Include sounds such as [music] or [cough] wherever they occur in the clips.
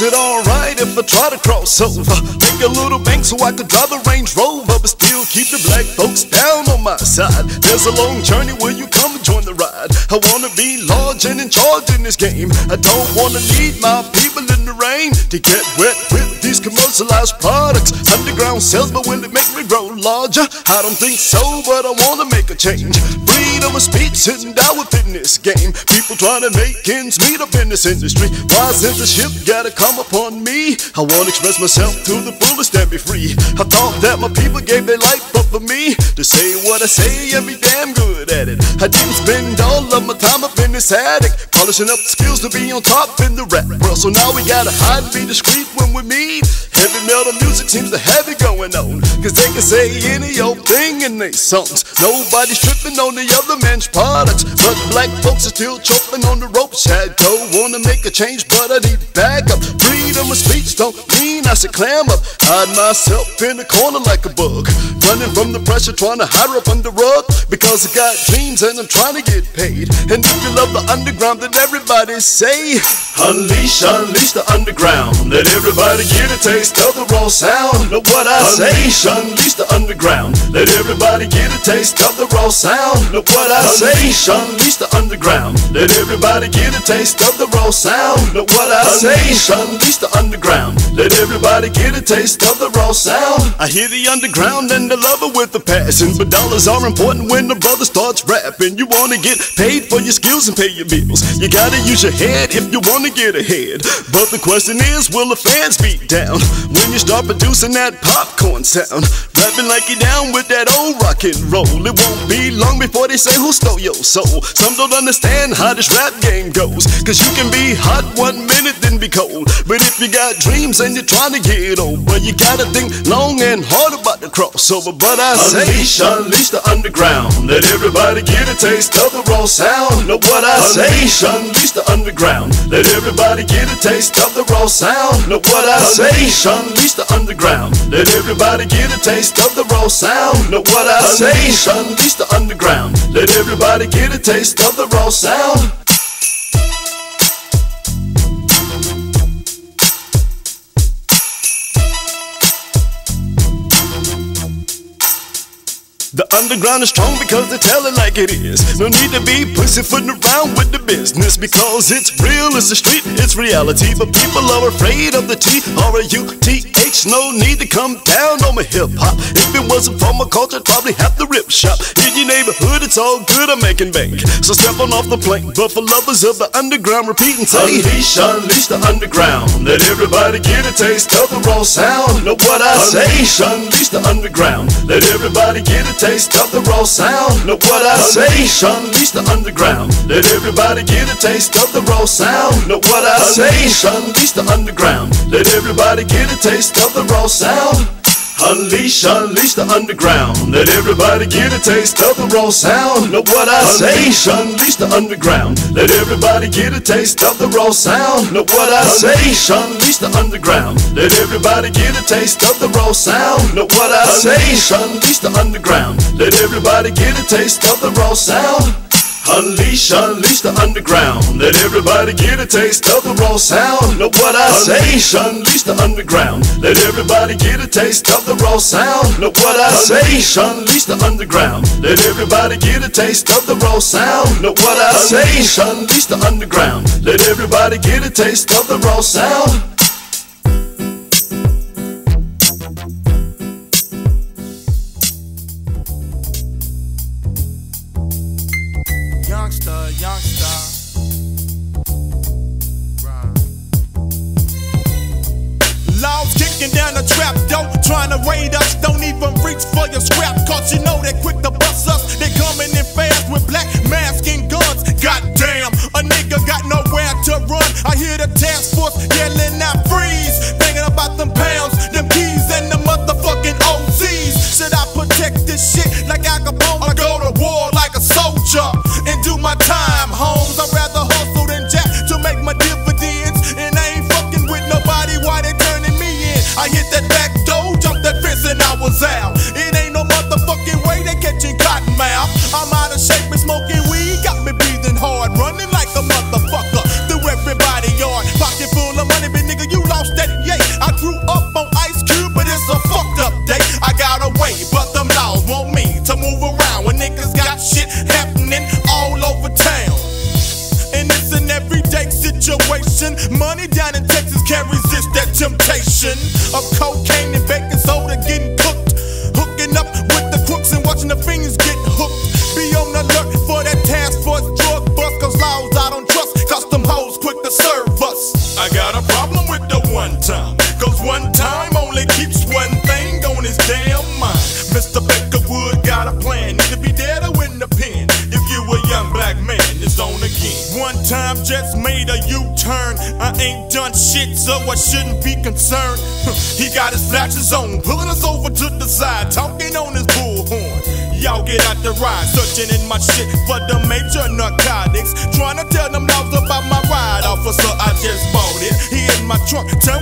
Is it alright if I try to cross over? Make a little bank so I could drive a Range Rover, but still keep the black folks down on my side. There's a long journey where you come and join the ride. I wanna be large and in charge in this game. I don't wanna need my people in the rain to get wet with these commercialized products. Underground sales, but will it make me grow larger? I don't think so, but I wanna make a change. Freedom of speech sitting down within this game. People trying to make ends meet up in this industry. Why censorship gotta come upon me? I wanna express myself to the fullest and be free. I thought that my people gave their life up for me to say what I say and be damn good at it. I didn't spend all of my time up in this attic, polishing up the skills to be on top in the rap world. So now we gotta hide and be discreet when we meet. Heavy metal music seems to have it going on, cause they can say any old thing in their songs. Nobody's tripping on the other man's products, but black folks are still choking on the ropes. rope. Shad-Doe wanna make a change, but I need backup. Freedom of speech don't mean I should clam up. Hide myself in the corner like a bug, running from the pressure, trying to hide up under rug. Because I got dreams and I'm trying to get paid. And if you love the underground, then everybody say, Unleash, unleash the underground. Let everybody get a taste of the raw sound of what I say. Unleash, unleash the underground. Let everybody get a taste of the raw sound of what I say. Unleash, unleash the underground. Let everybody get a taste of the raw sound of what I say. Unleash, unleash the underground. Let everybody get a taste of the raw sound. I hear the underground and the lover with the passion, but dollars are important when the brother starts rapping. You wanna get paid for your skills and pay your bills. You gotta use your head if you wanna get ahead. But the question is, will the fans be down when you start producing that popcorn sound? Rapping like you down with that old rock and roll. It won't be long before they say who stole your soul. Some don't understand how this rap game goes. Cause you can be hot one minute, then be cold. But if you got dreams and you're trying to get old, well, you gotta think long and hard about the crossover. But I say, unleash, unleash the underground. Let everybody get a taste of the raw sound. Know what I say? Unleash, unleash the underground. Let everybody get a taste of the raw sound. Know what I say? Unleash, unleash the underground. Let everybody get a taste of the raw sound. Know what I say? Unleash the underground. Let everybody get a taste of the raw sound. The underground is strong because they tell it like it is. No need to be pussyfooting around with the business because it's real, it's the street, it's reality. But people are afraid of the T R U T H. No need to come down on my hip hop. If it wasn't for my culture, I'd probably have to rip shop. In your neighborhood, it's all good, I'm making bank. So step on off the plank. But for lovers of the underground, repeat and Unleash, unleash the underground. Let everybody get a taste of the raw sound. Know what I say? Unleash, unleash the underground. Let everybody get a taste of the raw sound. Know what I say? Unleash, unleash the underground. Let everybody get a taste of the raw sound. Know what I say? Unleash, unleash the underground. Let everybody get a taste of the raw sound. Unleash, unleash the underground. Let everybody get a taste of the raw sound. Know what I say? Unleash, unleash the underground. Let everybody get a taste of the raw sound. Know what I say? Unleash, unleash the underground. Let everybody get a taste of the raw sound. Know what I say? Unleash, unleash the underground. Let everybody get a taste of the raw sound. Unleash, unleash the underground. Let everybody get a taste of the raw sound. Know what I say? Unleash, unleash the underground. Let everybody get a taste of the raw sound. Know what I say? Unleash, unleash the underground. Let everybody get a taste of the raw sound. Know what I say? Unleash, unleash the underground. Let everybody get a taste of the raw sound. Kicking down the trap door, trying to raid us. Don't even reach for your scrap, cause you know they're quick to bust us. They coming in fast with black masks and guns. Goddamn, a nigga got nowhere to run. I hear the task force yelling out freeze. Thinking about them pounds, them keys, and the motherfucking OZs. Should I protect this shit like Al Capone? I go to war like a soldier and do my time, homes. I hit that back door, jumped that fence, and I was out. ride. Searching in my shit for the major narcotics. Trying to tell them lies about my ride, officer. I just bought it. He in my trunk. Tell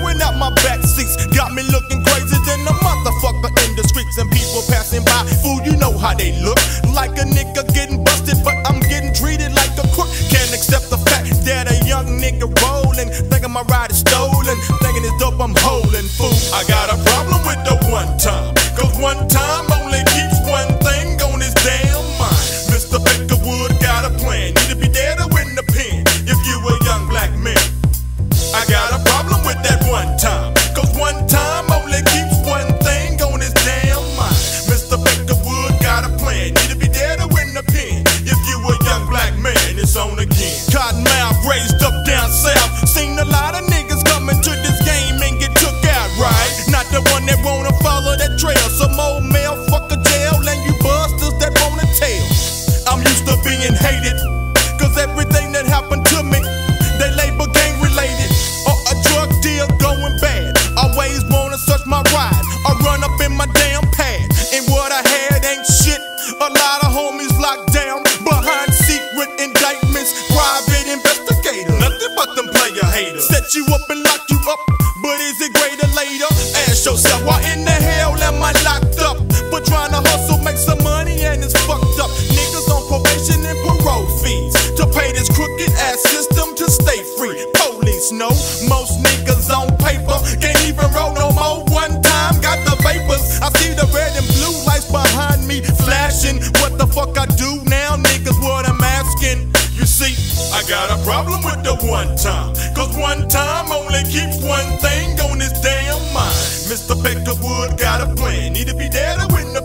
papers on paper. Can't even roll no more. One time got the vapors. I see the red and blue lights behind me flashing. What the fuck I do now, niggas? What I'm asking. You see, I got a problem with the one time. Cause one time only keeps one thing on his damn mind. Mr. Bakerwood got a plan. Need to be there to win the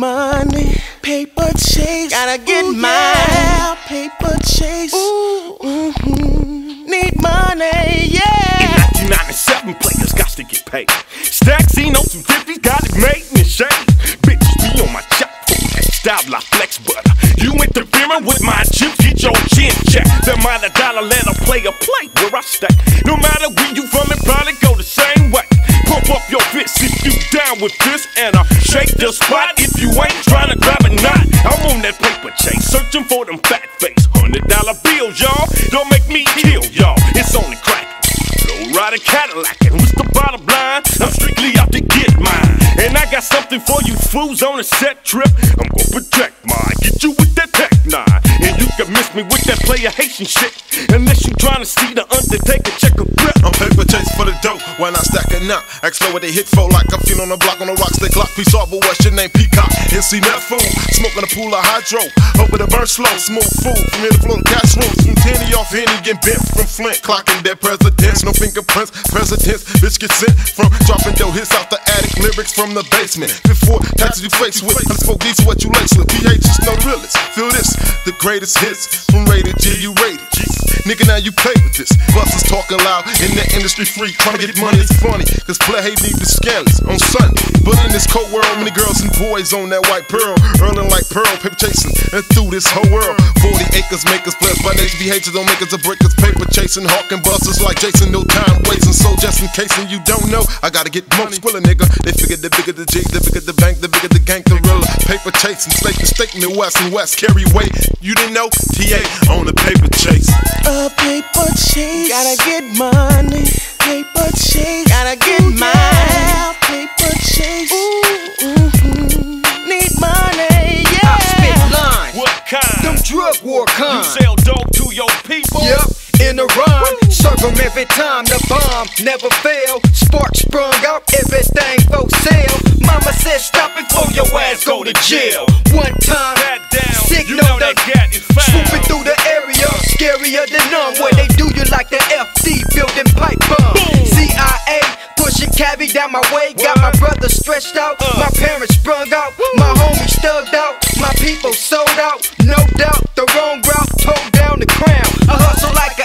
my On a set trip. I'm gonna project mine, get you with that tech nine. And you can miss me with that player Haitian shit. Unless you trying to see the Undertaker check a grip. I'm paper chase for the dough Why I stack it now. Ask what they hit for like I'm on the block on the rocks. They clock peace off, but what's your name? Peacock. NC smoke smoking a pool of hydro. Hope with a burn slow, smooth food. From here to Florida, cash rules. From Tanny off Henny, getting bent from Flint. Clocking dead presidents, no fingerprints. Presidents, bitch get sent from dropping dough hits out the lyrics from the basement. Before taxes you face with, I spoke these what you lace with. PH is no realist. Feel this, the greatest hits from rated G, you rated. Nigga, now you play with this. Busters talking loud in the industry free. Trying to get money is funny, cause play hate need the scandals on Sunday. But in this cold world, many girls and boys on that white pearl. Earling like pearl, paper chasing, and through this whole world. 40 acres, make us blessed by nature, behaviors, don't make us a breakers, paper chasing, hawking busters like Jason. No time wasting, so just in case and you don't know, I gotta get money. Quill a nigga, they figure the bigger the G, the bigger the bank, the bigger the gang gorilla. Paper chasing, state to state, Midwest and West, carry weight. You didn't know? TA on the paper chase. A paper chase, gotta get money. Paper chase, gotta get my paper chase. Ooh, mm-hmm. Need money, yeah. I spit lines, What kind? them drug war kind. you sell dope to your people? Yep, in a rhyme, serve 'em every time. The bomb never fail. Spark sprung out, everything for sale. Mama said stop before your ass go to jail. One time, down. signal you know that cat is foul. swooping through the area, scarier than none. Where they do you like the FD building pipe bomb. CIA pushing cabbie down my way, got my brother stretched out, Uh. my parents sprung out, my homies thugged out, my people sold out. No doubt, the wrong route, towed down the crown. I hustle like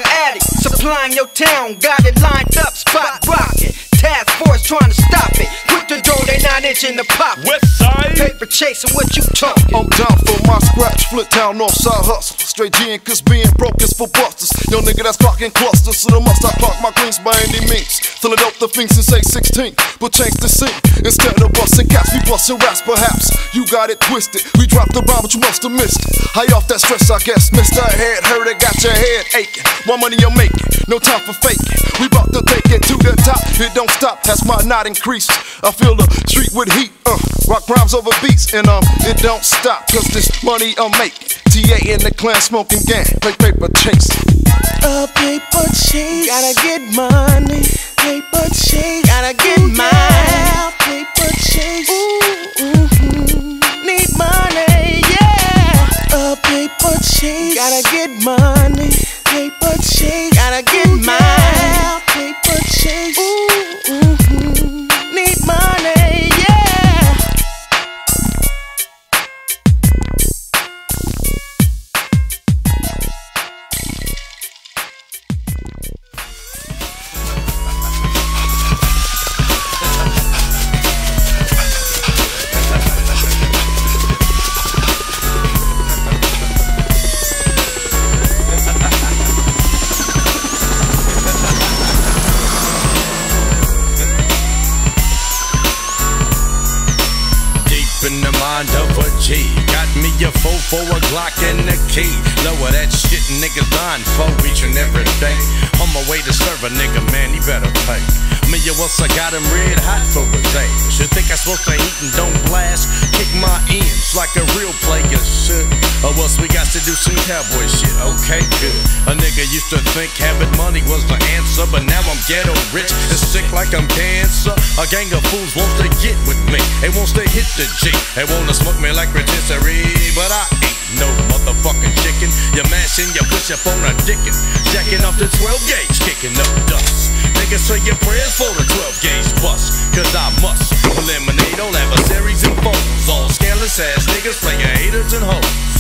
supplying your town, got it lined up, spot rocking. Task force trying to stop it. Quick to throw they nine inch in the pocket. West side? Paper chasing, what you talking? I'm down for my scratch, flip town, north side hustle. Straight G cause being broke is for busters. Yo, nigga, that's clocking clusters. So the must I clock my greens by any means. Till it up the things and say 16. But change the scene. Instead of busting cats, we busting raps, perhaps. You got it twisted. We dropped the bomb, but you must have missed it. High off that stress, I guess. Mr. Head, heard it, got your head aching. More money you're making, no time for faking. We bout to take it to the top. It don't stop, has my not increase. I feel the street with heat. Uh, rock rhymes over beats, and um, it don't stop. Cause this money I'm making. TA in the clan smoking gang. Play paper chase. A paper chase, gotta get money. Paper chase, gotta get my paper chase. Ooh, mm-hmm. Need money, yeah. A paper chase, gotta get money. Paper chase, gotta get my paper chase. Ooh, to think having money was the answer, but now I'm ghetto rich and sick like I'm cancer. A gang of fools wants to get with me. They wants to hit the G. They wanna smoke me like rotisserie, but I ain't no motherfucking chicken. You're mashing, you push up on a dickin'. Jacking up the 12 gauge, kicking up dust. Niggas say your prayers for the 12 gauge bust. Cause I must eliminate all adversaries and foes. All scandalous ass niggas playing haters and hoes.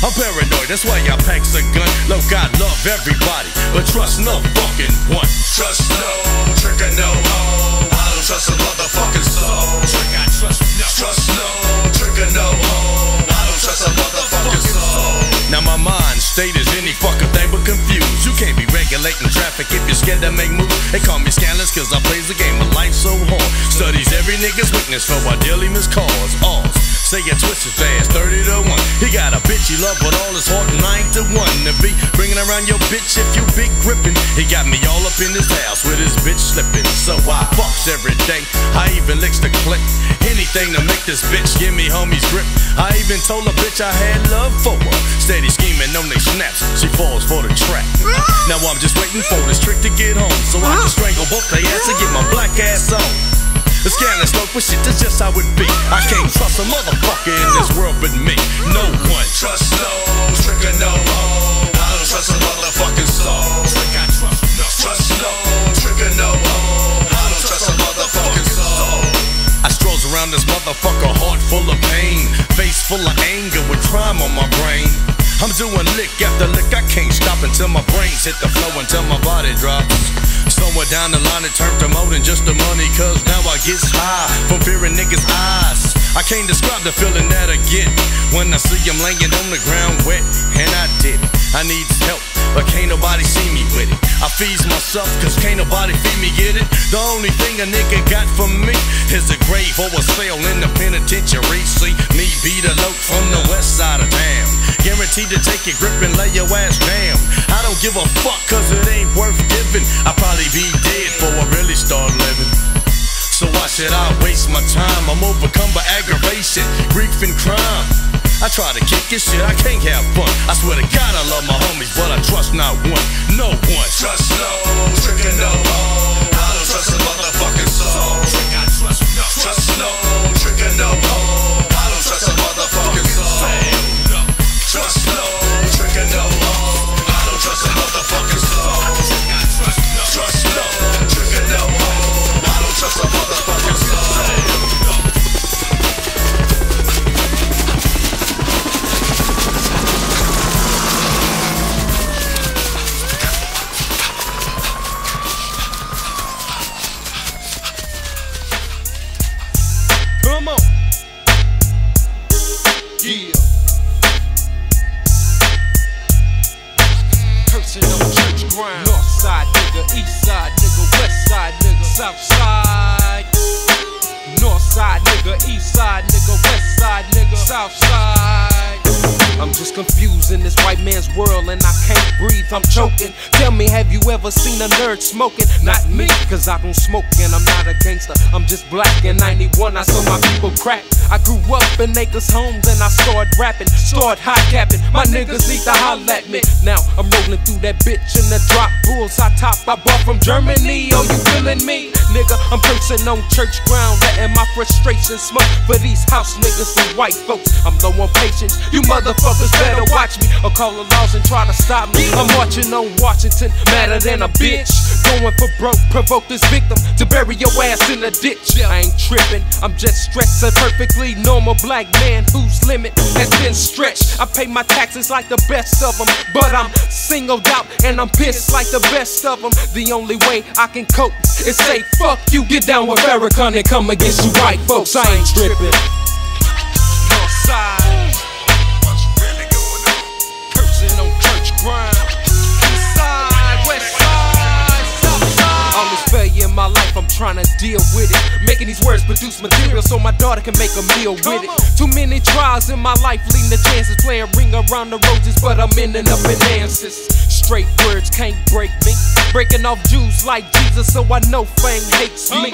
I'm paranoid, that's why I packs a gun. Look, I love everybody, but trust no fucking one. Trust no trick or no hoe. I don't trust a motherfucking soul. Trick, I trust no. Trust no no hoe. I don't trust a motherfucking soul. Now my mind state is any fucking thing but confused. You can't be regulating traffic if you're scared to make moves. They call me scandalous cause I plays the game of life so hard. Studies every nigga's weakness for I daily miscause. Alls. Say you twist his fast, 30 to 1. He got a bitch he love, but all his heart 9 to 1 to be. Bringing around your bitch if you big gripping. He got me all up in his house with his bitch slipping. So I fucks every day. I even licks the click. Anything to make this bitch give me homies grip. I even told a bitch I had love for her. Steady scheming on they snaps. She falls for the trap. Now I'm just waiting for this trick to get home. So I can strangle both they ass and get my black ass on. The scandalous smoke, but shit, that's just how it be. I can't trust a motherfucker in this world but me. No one. Trust no trick or no hoe. I don't trust a motherfucking soul. Trust no. Trust no trick or no hoe. I don't trust a motherfucking soul. I strolls around this motherfucker, heart full of pain, face full of anger with crime on my brain. I'm doing lick after lick, I can't stop until my brains hit the flow until my body drops. Somewhere down the line, it turned to more than just the money, cause now I get high from fearing niggas' eyes. I can't describe the feeling that I get when I see them laying on the ground wet, and I did it. I need help, but can't nobody see me with it. I feeds myself, cause can't nobody feed me, get it? The only thing a nigga got from me is a grave or a cell in the penitentiary. See me be the loaf from the west side of town. Guaranteed to take your grip and lay your ass down. I don't give a fuck, cause it ain't worth giving. I'll probably be dead before I really start living. So why should I waste my time? I'm overcome by aggravation, grief, and crime. I try to kick this shit, I can't have fun. I swear to God, I love my homies, but I trust not one, no one. Trust no, trick and no. I don't trust a motherfucking soul. Trust no, trick and no. I confused in this white man's world and I can't breathe, I'm choking. Tell me, have you ever seen a nerd smoking? Not me, cause I don't smoke and I'm not a gangster. I'm just black. In 91, I saw my people crack. I grew up in Acres homes and I started rapping, started high capping. My niggas need to holler at me. Now I'm rolling through that bitch in the drop bulls I top. I bought from Germany. Oh, you feeling me? Nigga, I'm cursing on church ground, letting my frustration smoke for these house niggas and white folks. I'm low on patience. You motherfuckers better watch me or call the laws and try to stop me. I'm watching on Washington, madder than a bitch. Going for broke, provoke this victim to bury your ass in a ditch. I ain't tripping, I'm just stressed. A perfectly normal black man whose limit has been stretched. I pay my taxes like the best of them, but I'm singled out and I'm pissed like the best of them. The only way I can cope is say, fuck you, get down with Farrakhan and come against you white folks. I ain't tripping. North side. Cursing on church ground. East side, west side, south side. All this failure in my life, I'm trying to deal with it. Making these words produce material so my daughter can make a meal with it. Too many trials in my life, leading to chances. Playing ring around the roses, but I'm ending up in answers. Straight words can't break me. Breaking off Jews like Jesus, so I know fame hates me.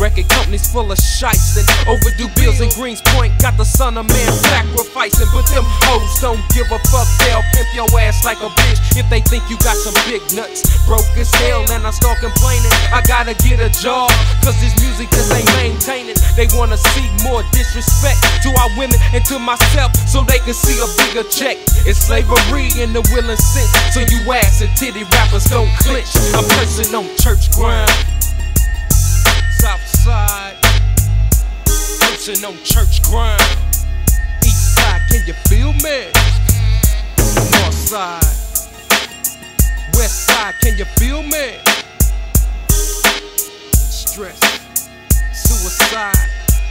Record companies full of shites and overdue bills in Greens Point. Got the son of man sacrificing, but them hoes don't give a fuck. They'll pimp your ass like a bitch if they think you got some big nuts. Broke as hell and I start complaining. I gotta get a job, cause this music just ain't maintaining. They wanna see more disrespect to our women and to myself so they can see a bigger check. It's slavery in the will and sense, so you ass and titty rappers don't clinch. I'm pressing on church ground. South side, pressing on church ground. East side, can you feel me? North side, west side, can you feel me? Stress, suicide,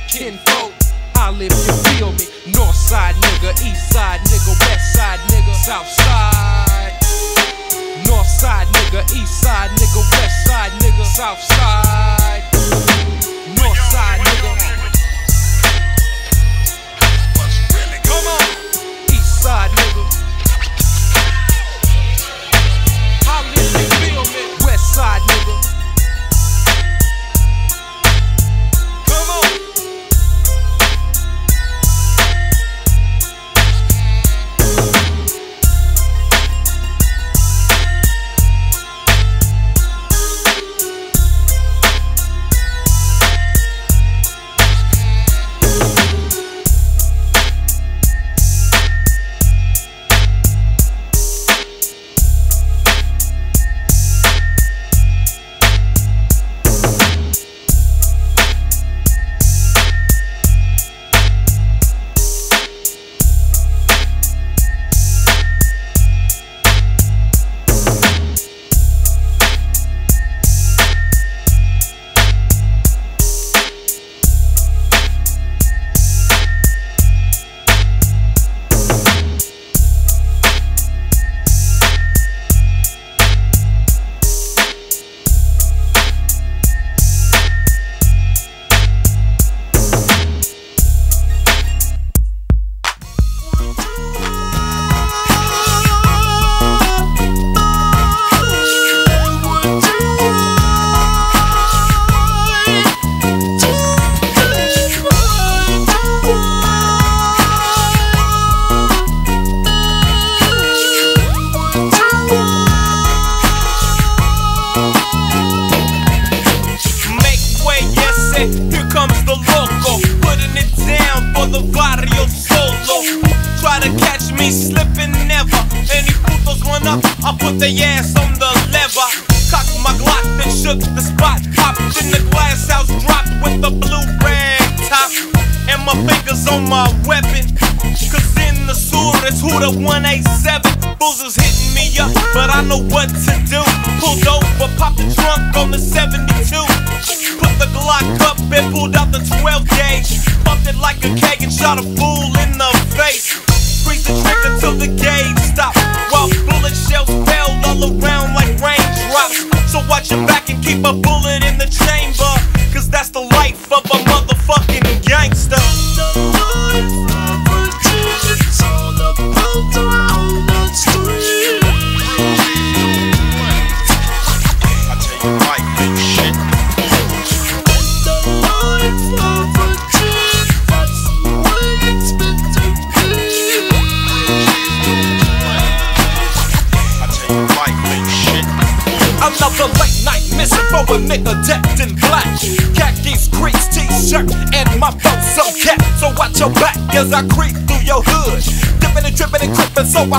kinfolk. I live, you feel me? North side nigga, east side nigga, west side nigga, south side. North side nigga, east side nigga, west side nigga, south side. North side nigga. Come on, east side nigga. Holla if you feel me. West side nigga.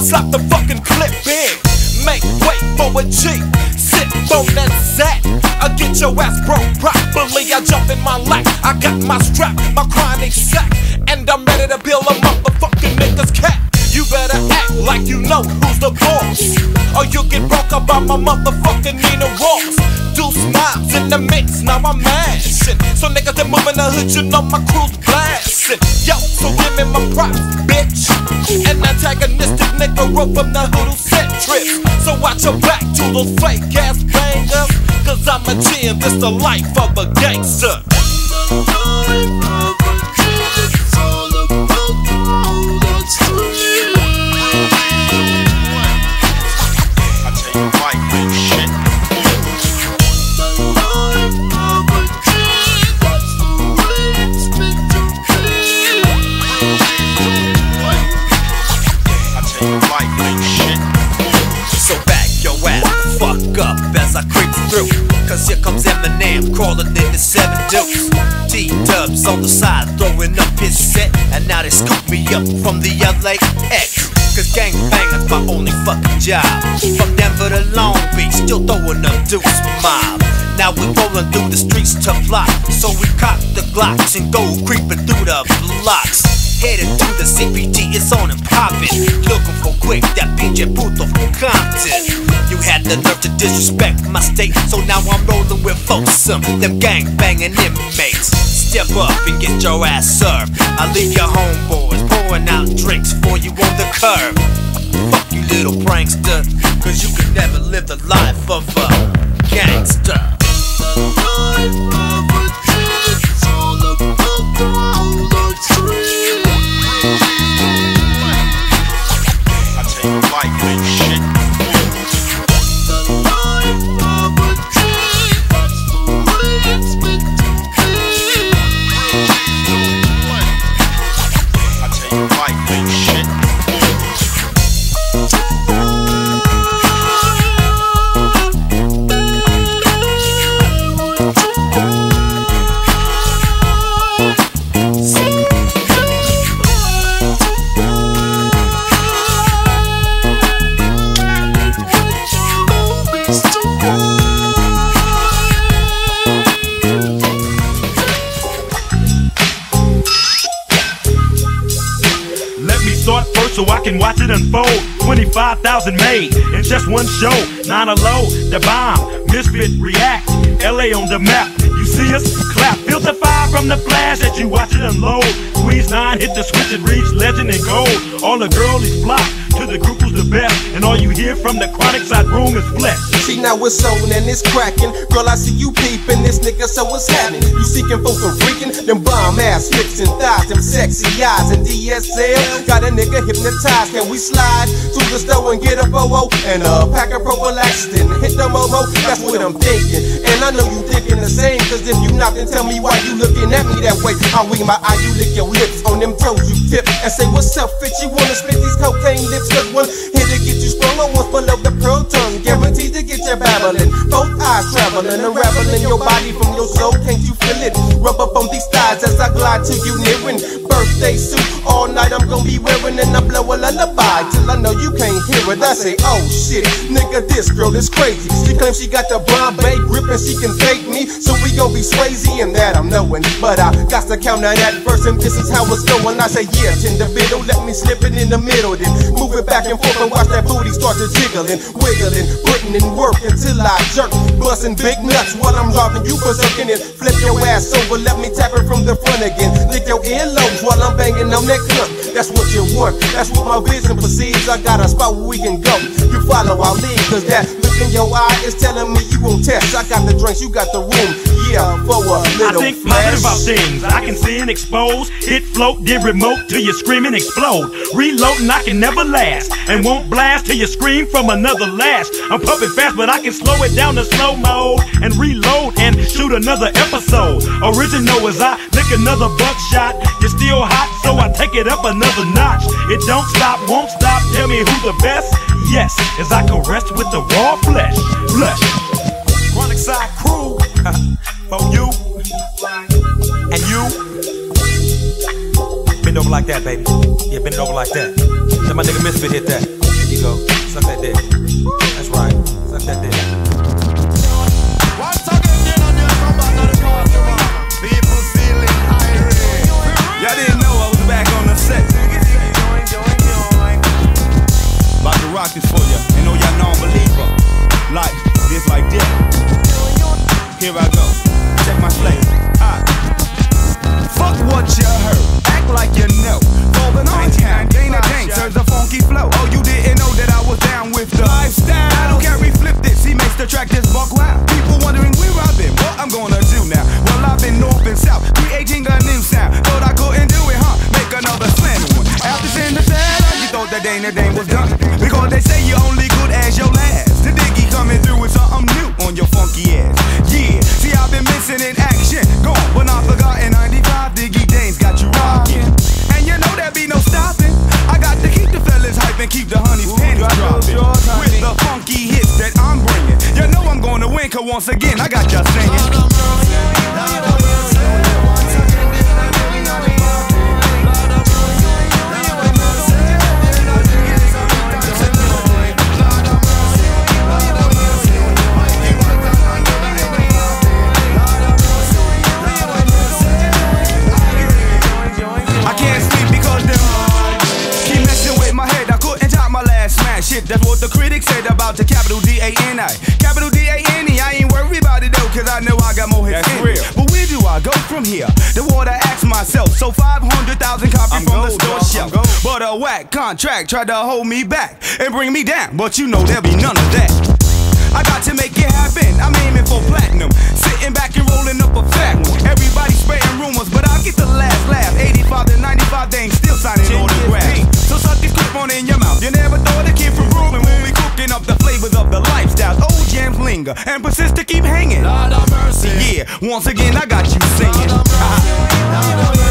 Slap the the life of a Long Beach, still throwing up dukes mob. Now we rolling through the streets to block. So we cock the Glocks and go creeping through the blocks. Headed to the CPT, it's on and poppin'. Looking for quick, that BJ Puto from Compton. You had the nerve to disrespect my state, so now I'm rolling with folks, some them gang banging inmates. Step up and get your ass served. I leave your homeboys pouring out drinks for you on the curb. Fuck you, little prankster, cause you could never live the life of a gangster. 25,000 made in just one show. Nine a low, the bomb, misfit react. LA on the map. You see us? Clap. Feel the fire from the flash as you watch it unload. Squeeze nine, hit the switch and reach legend and gold. All the girlies flock to the group who's the best. And all you hear from the chronic side room is flesh. See now it's on and it's cracking. Girl, I see you peeping this nigga, so what's happening? You seeking for some freaking? Them bomb ass hips and thighs, them sexy eyes and DSL. Got a nigga hypnotized. Can we slide to the store and get a bowo and a pack of and hit the momo? That's what I'm thinking. And I know you thinking the same, cause if you not, then tell me why you looking at me that way. I wing my eye, you lick your lips on them toes you tip. And say, what's up, fit? You wanna spit these cocaine lips? Cause one hit to get you sprung on once below the pearl tongue. Guaranteed to get you babbling. Both eyes traveling, unraveling your body from your soul. Can't you feel it? Rub up on these thighs as I glide to you nearing. Birthday suit all night I'm gonna be wearing, and I blow a lullaby till I know you can't hear it. I say, oh shit, nigga, this girl is crazy. She claims she got the Bombay grip and she can fake me, so we gon' be Swayze and that I'm knowing. But I got to counter that first, and this is how it's going. I say, yeah, in the middle, let me slip it in the middle, then move it back and forth and watch that booty start to jiggling, wiggling, putting in work until I jerk, busting big nuts while I'm driving you berserking it. Flip your ass over, let me tap it from the front again. Lick your earlobes while I'm banging on that cunt. That's what you want, that's what my vision perceives. I got a spot where we can go. You follow our lead, cause that look in your eye is telling me you won't test. I got the drinks, you got the room. Yeah, for a I little think flash. positive about things. I can see and expose. Hit float, then remote till you scream and explode. Reloading, I can never last. And won't blast till you scream from another lash. I'm pumping fast, but I can slow it down to slow mode. And reload and shoot another episode. Original as I lick another buckshot. You're still hot, so I take it up another notch. It don't stop, won't stop. Tell me who's the best? Yes, as I caress with the raw flesh. Flesh. Chronic side crew. [laughs] For you. And you. Bend over like that, baby. Yeah, bend over like that. Let my nigga Misfit hit that. There you go. Suck that dick. Here I go. Check my slate. Ah. Fuck what you heard. Act like you know. Golden on time. Dana Dane serves a funky flow. Oh, you didn't know that I was down with the lifestyle. I don't carry flip this. He makes the track just buck loud. People wondering where I've been. What I'm gonna do now? Well, I've been north and south, creating a new sound. Thought I couldn't do it, huh? Make another slam. After seeing the sailor, you thought that Dana Dane was done. Because they say you're only good as your last. The diggy coming through with something new on your funky ass. I've been missing in action. Gone, but not forgotten. 95 Diggy Dane's got you rocking. And you know there be no stopping. I got to keep the fellas hype and keep the honeys panties dropping. With the funky hits that I'm bringing. You know I'm gonna win, cause once again, I got y'all singing. I go from here? The water asked myself. So 500,000 copies I'm from the store shelf. gold. But a whack contract tried to hold me back and bring me down. But you know there'll be none of that. I got to make it happen. I'm aiming for platinum. Sitting back and rolling up a fat one. Everybody spreading rumors, but I'll get the last laugh. 85 to 95, they ain't still signing autographs. So suck this clip on in your mouth. You never thought a kid from Brooklyn when we cooking up the flavors of the lifestyles. Old jams linger and persist to keep hanging. Lord of mercy. Yeah, once again, I got you singing. Y'all [laughs]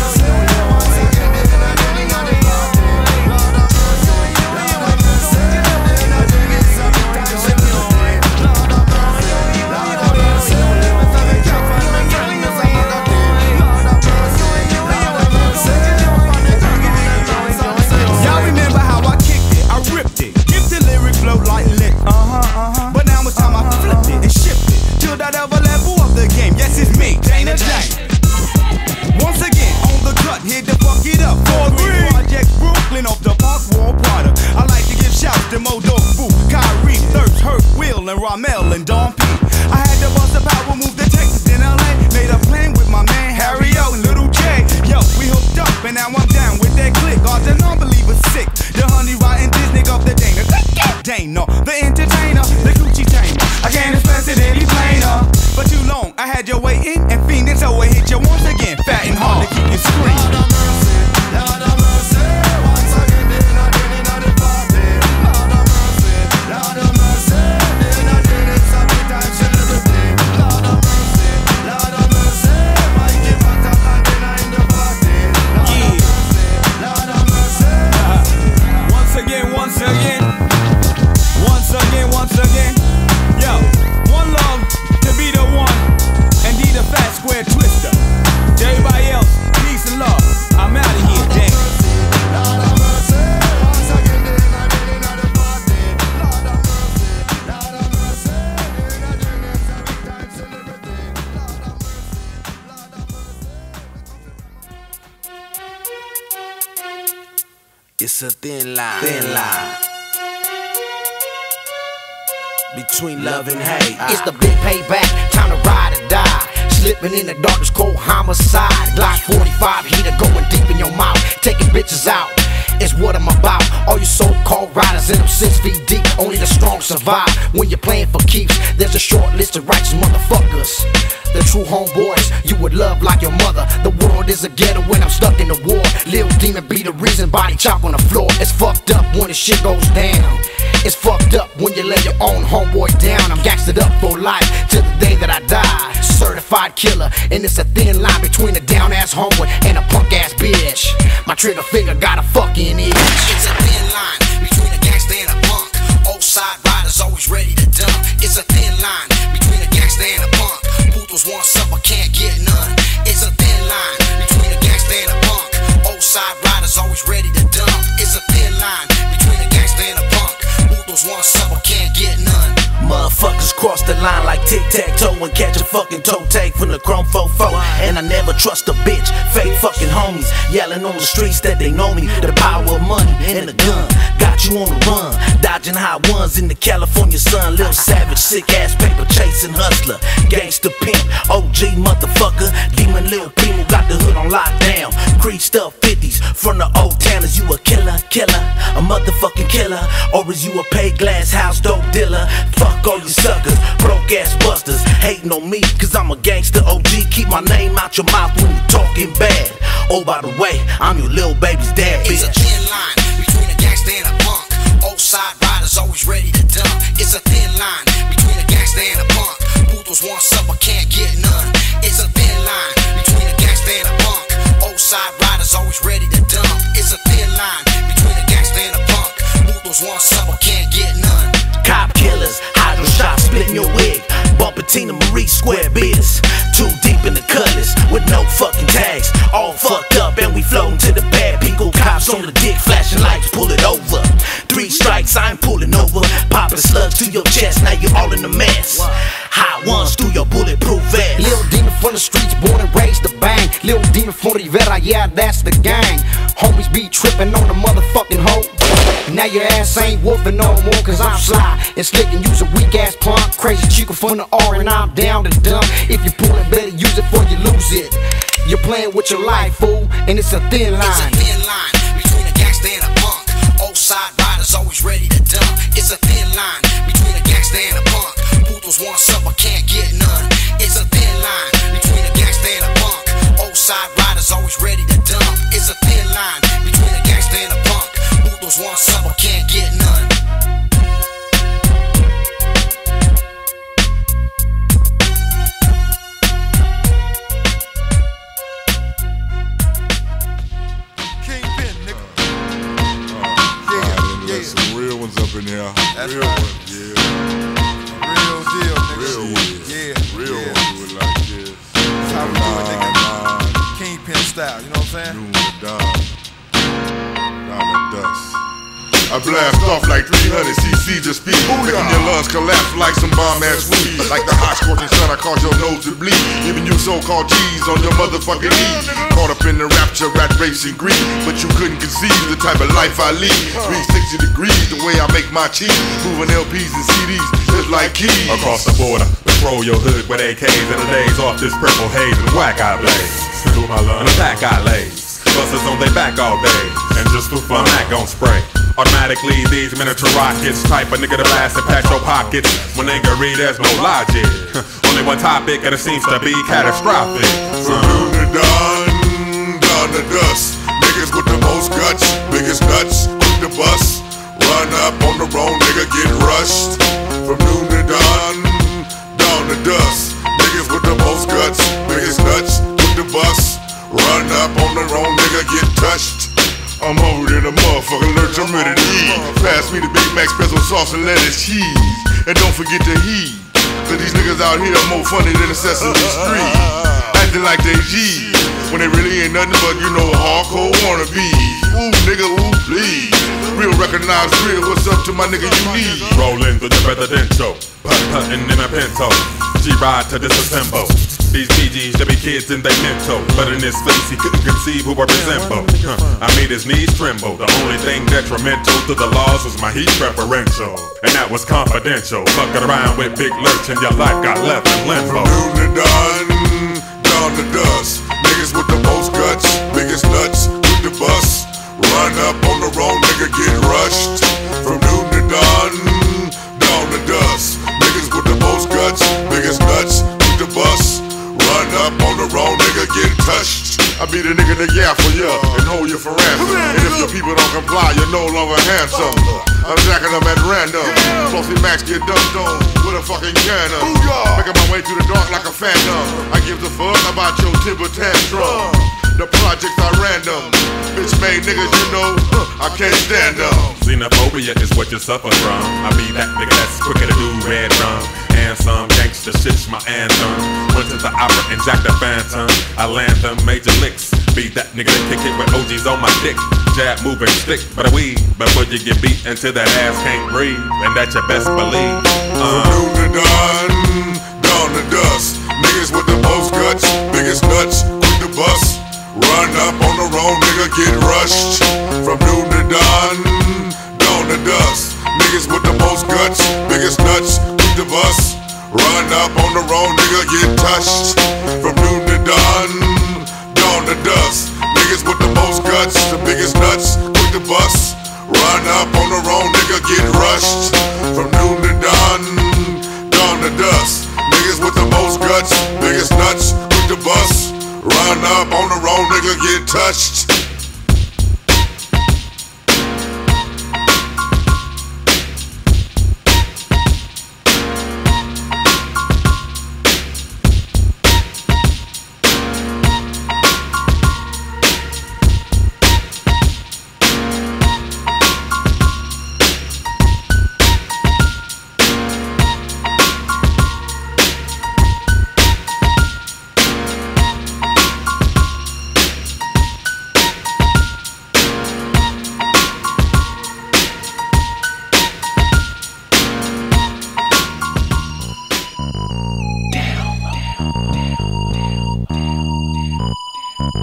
it up. for me Project Brooklyn of the Park Wall Potter. I like to give shouts to Modofu, Kyrie, Thirst, Hurt, Will, and Ramel, and Don P. I had to bust a power move to Texas, then LA. Made a plan with my man Harry O, Little J. Yo, we hooked up, and now I'm down with that click. Odds and non believers sick. The honey rotten Disney of the Dana. Dana, the entertainer, the Gucci tamer. I can't express it any plainer. For too long, I had your way in, and Phoenix, so it hit you once again. Fat and hard to keep you screaming. It's a thin line, thin line between love and hate. It's the big payback, time to ride or die. Slipping in the darkest cold homicide. Glock 45 heater going deep in your mouth, taking bitches out. It's what I'm about. All you so-called riders in them six feet deep. Only the strong survive. When you're playing for keeps, there's a short list of righteous motherfuckers. The true homeboys you would love like your mother. The world is a ghetto when I'm stuck in the war. Lil Demon be the reason body chop on the floor. It's fucked up when the shit goes down. It's fucked up when you lay your own homeboy down. I'm gangsted up for life till the day that I die. Certified killer, and it's a thin line between a down ass homeboy and a punk ass bitch. My trigger finger got a fucking itch. It's a thin line between a gangster and a punk. Old side riders always ready to dump. It's a thin line between a gangster and a punk. Putos want some but can't get none. It's a thin line between a gangster and a punk. Old side riders always ready to dump. It's a thin line Putos want some Motherfuckers cross the line like tic tac toe and catch a fucking toe tag from the chrome fofo. And I never trust a bitch. Fake fucking homies yelling on the streets that they know me. The power of money and the gun got you on the run. Dodging hot ones in the California sun. Lil savage, sick ass paper chasing hustler. Gangsta pimp, OG motherfucker. Demon Lil Primo got the hood on lockdown. Creased up 50s from the old towners. You a killer, killer, a motherfucking killer. Or is you a paid glass house dope dealer? Fuck all you suckers, broke ass busters. Hating on me, cause I'm a gangster OG. Keep my name out your mouth when you talking bad. Oh, by the way, I'm your little baby's dad, It's a thin line between a gangster and a punk. Old side riders always ready to dump. It's a thin line between a gangster and a punk. Putos want some but can't get none. It's a thin line between a gangster and a punk. Old side riders always ready to dump. It's a thin line between a gangster and a punk. Putos want some but can't shots, splitting your wig. Bumping Teena Marie square beers. Too deep in the cutlass with no fucking tags. All fucked up and we floating to the bad people. Cops on the dick, flashing lights, pull it over. Three strikes, I ain't pulling over. Popping slugs to your chest, now you're all in a mess. Hot ones through your bulletproof vest. Lil Demon from the streets, born and raised to bang. Lil Demon from Rivera, yeah, that's the gang. Homies be tripping on the motherfucking hoe. Now your ass ain't wolfing no more, cause I'm sly and slick and use a weak ass punk. Crazy chica from the R and I'm down to dump. If you pull it, better use it before you lose it. You're playing with your life, fool, and it's a thin line. It's a thin line between a gangster and a punk. Old side riders always ready to dump. It's a thin line between a gangster and a punk. Putos want some but can't get none. It's a thin line between a gangster and a punk. Old side riders always ready to Putos want some but can't get none. Uh, yeah, uh, some real ones up in here. That's real right. ones, yeah. Real deal, nigga. Real ones. Yeah. Real yeah. ones do it like this. That's how we do it, nigga. Kingpin style, you know what I'm saying? I blast off like 300 cc to speed. Making your lungs collapse like some bomb ass weed. Like the hot scorching sun, I cause your nose to bleed. Giving you so-called G's on your motherfucking knees. Caught up in the rapture, rat race and greed. But you couldn't conceive the type of life I lead. 360 degrees, the way I make my cheese. Moving LPs and CDs, just like keys. Across the border, patrol your hood with AKs and the days off this purple haze and whack eye blaze. Through my lungs, and the back eye lays. Busters on their back all day, and just for fun, Mac gon' spray. Automatically, these miniature rockets type a nigga to blast and patch your pockets. When nigga read, there's no logic. [laughs] Only one topic, and it seems to be catastrophic. From noon to dawn, down to dust. Niggas with the most guts, biggest nuts, quick to bust. Run up on the wrong nigga, get rushed. From noon to dawn, down to dust. Niggas with the most guts, biggest nuts, quick the bus. Run up on the wrong nigga, get touched. I'm over than a motherfucker, lurch, I'm ready to eat. Pass me the Big Mac special sauce and lettuce cheese. And don't forget to heat. Cause these niggas out here are more funny than the Sesame Street. Acting like they G. When they really ain't nothing but, you know, hardcore wannabes. Ooh, nigga, ooh, please. Real recognize real, what's up to my nigga you need? Rolling through the presidential, putt putting in a pinto. She ride to disassemble. These BGs, they be kids and they mental. But in his face, he couldn't conceive who I resemble. Huh. I made his knees tremble. The only thing detrimental to the laws was my heat preferential. And that was confidential. Fucking around with Big Lurch and your life got left in limbo. From noon to dawn, dawn to dusk. Niggas with the most guts, biggest nuts with the bus. Run up on the wrong nigga, get rushed. Get touched. I be the nigga that yeah for ya and hold you for ransom. And if your people don't comply, you're no longer handsome. I'm jacking them at random. Flossy Max get dumped on with a fucking cannon. Making my way through the dark like a phantom. I give the fuck about your timber tantrum. The projects are random. Bitch made niggas, you know, I can't stand them. Xenophobia is what you suffer from. I be that nigga that's quicker to do red rum. And some gangsta shit's my anthem. Went to the opera and jacked the phantom. I land them major licks. Be that nigga that kick it with OGs on my dick. Jab, moving stick, but a weed. Before you get beat until that ass can't breathe. And that you best believe. Noon uh. to dawn, dawn to dusk. Niggas with the most guts, biggest nuts, quick to bust. Run up on the wrong nigga, get rushed. From noon to dawn, dawn to dusk. Niggas with the most guts, biggest nuts, quick to bust. Run up on the wrong nigga, get touched. From noon to dawn, dawn to dusk. Niggas with the most guts, the biggest nuts, quick to bust. Run up on the wrong nigga, get rushed. From noon to dawn, dawn to dusk. Niggas with the most guts, biggest nuts. Run up on the wrong nigga, get touched.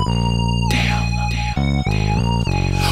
Damn.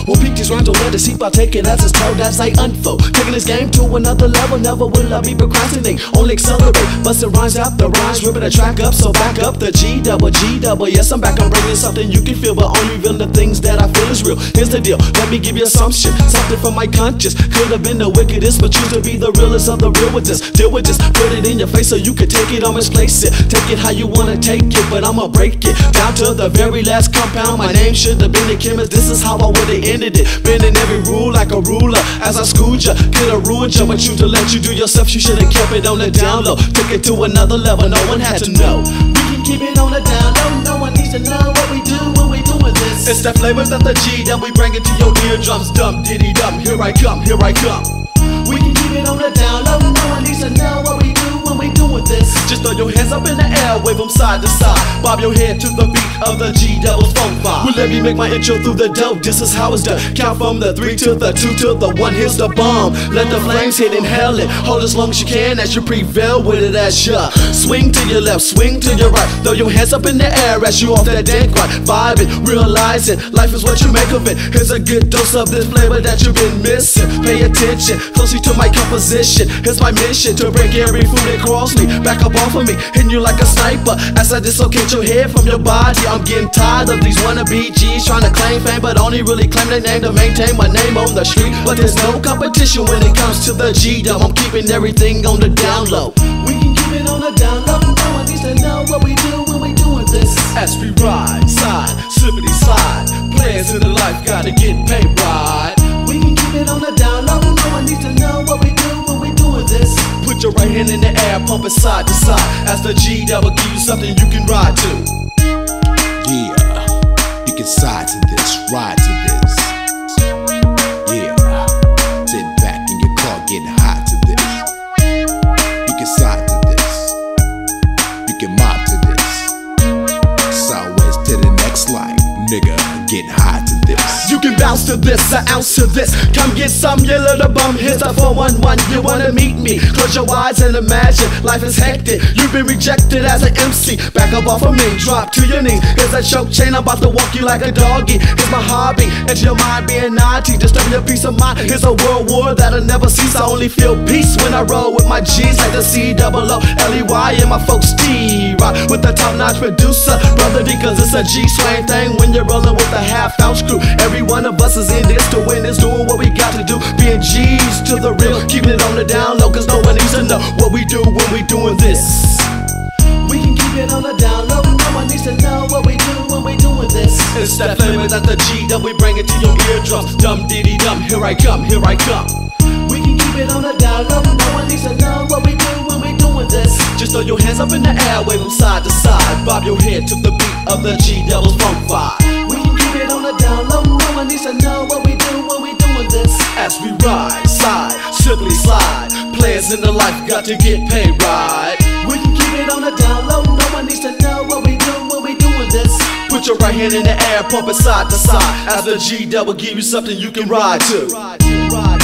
Well, peak these rhymes will let us see by taking as it's told as I unfold. Taking this game to another level, never will I be procrastinating. Only accelerate, busting rhymes out the rhymes, ripping the track up, so back up the G double G double. Yes, I'm back, I'm bringing something you can feel, but only revealing the things that I feel is real. Here's the deal, let me give you some shit, something from my conscience. Could have been the wickedest, but choose to be the realest of the real with this. Deal with this, put it in your face so you can take it, I'ma misplace it. Take it how you wanna take it, but I'ma break it down to the very last compound. My name should have been the chemist, this is how I would've ended it. Bending every rule like a ruler as I schooled ya. Could've ruined ya, but you to let you do yourself, you should've kept it on the down low. Took it to another level, no one had to know. We can keep it on the down low, no one needs to know what we do when we doing this. It's that flavor of the G that we bring it to your eardrums. Dumb diddy dum, here I come, here I come. We can keep it on the down low, no one needs to know what we this. Just throw your hands up in the air, wave them side to side. Bob your head to the beat of the G Devil's phone vibe. Well, let me make my intro through the dope. This is how it's done. Count from the three to the two to the one. Here's the bomb. Let the flames hit and inhale it. Hold as long as you can as you prevail with it as ya. Swing to your left, swing to your right. Throw your hands up in the air as you off that dead quiet. Vibing, realizing life is what you make of it. Here's a good dose of this flavor that you've been missing. Pay attention closely to my composition. Here's my mission to break every food that cross me. Back up off of me, hitting you like a sniper. As I dislocate your head from your body, I'm getting tired of these wannabe G's trying to claim fame, but only really claim their name to maintain my name on the street. But there's no competition when it comes to the G dub. I'm keeping everything on the down low. We can keep it on the down low. No one needs to know what we do when we doing this. As we ride, side, slippity slide. Players in the life gotta get paid right. Your right hand in the air, pump it side to side. As the G double give you something you can ride to. Yeah, you can side to this, ride to this. Bounce to this. an ounce of this. Come get some, you little bum. Here's a 411. You wanna meet me? Close your eyes and imagine life is hectic. You've been rejected as an MC. Back up off of me, drop to your knees. Here's a choke chain, I'm about to walk you like a doggy. Here's my hobby, and your mind being naughty. Disturbing your peace of mind. Here's a world war that'll never cease. I only feel peace when I roll with my G's like the C double O L E Y and my folks Steve. Right, with the top notch producer, brother D, cause it's a G swing thing when you're rolling with a half ounce crew. Every one of us is in this to win, is doing what we got to do. Being G's to the real, keeping it on the down low, cause no one needs to know what we do when we doing this. We can keep it on the down low, no one needs to know what we do when we doing this. It's that flavor that the G that we bring it to your eardrums. Dum diddy dum, here I come, here I come. We can keep it on the down low, no one needs to know what we do when we doing this. Just throw your hands up in the air, wave them side to side. Bob your head to the beat of the G Devil's funk vibe. Low, no one needs to know what we do when we doing this. As we ride, side, simply slide. Players in the life got to get paid right. We can keep it on the down low, no one needs to know what we do when we doing this. Put your right hand in the air, pump it side to side. As the G Double give you something you can ride to.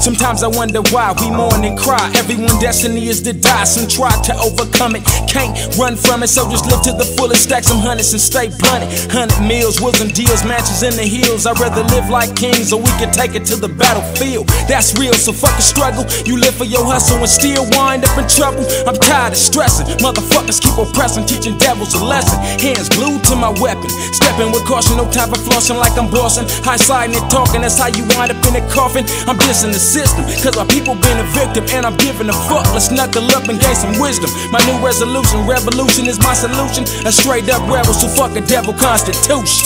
Sometimes I wonder why we mourn and cry. Everyone destiny is to die. Some try to overcome it, can't run from it. So just live to the fullest, stack some hundreds and stay blunted. Hundred meals, wheels and deals, matches in the hills. I'd rather live like kings, or we can take it to the battlefield. That's real, so fuck a struggle. You live for your hustle and still wind up in trouble. I'm tired of stressing. Motherfuckers keep oppressing, teaching devils a lesson. Hands glued to my weapon, stepping with caution, no time for flossing like I'm bossing. High sliding and talking, that's how you wind up in a coffin. I'm dissing the system, cause my people been a victim, and I'm giving a fuck. Let's knuckle up and gain some wisdom. My new resolution, revolution is my solution. A straight up rebel, so fuck a devil constitution.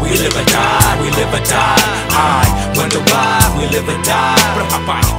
We live or die, we live or die. I wonder why we live or die.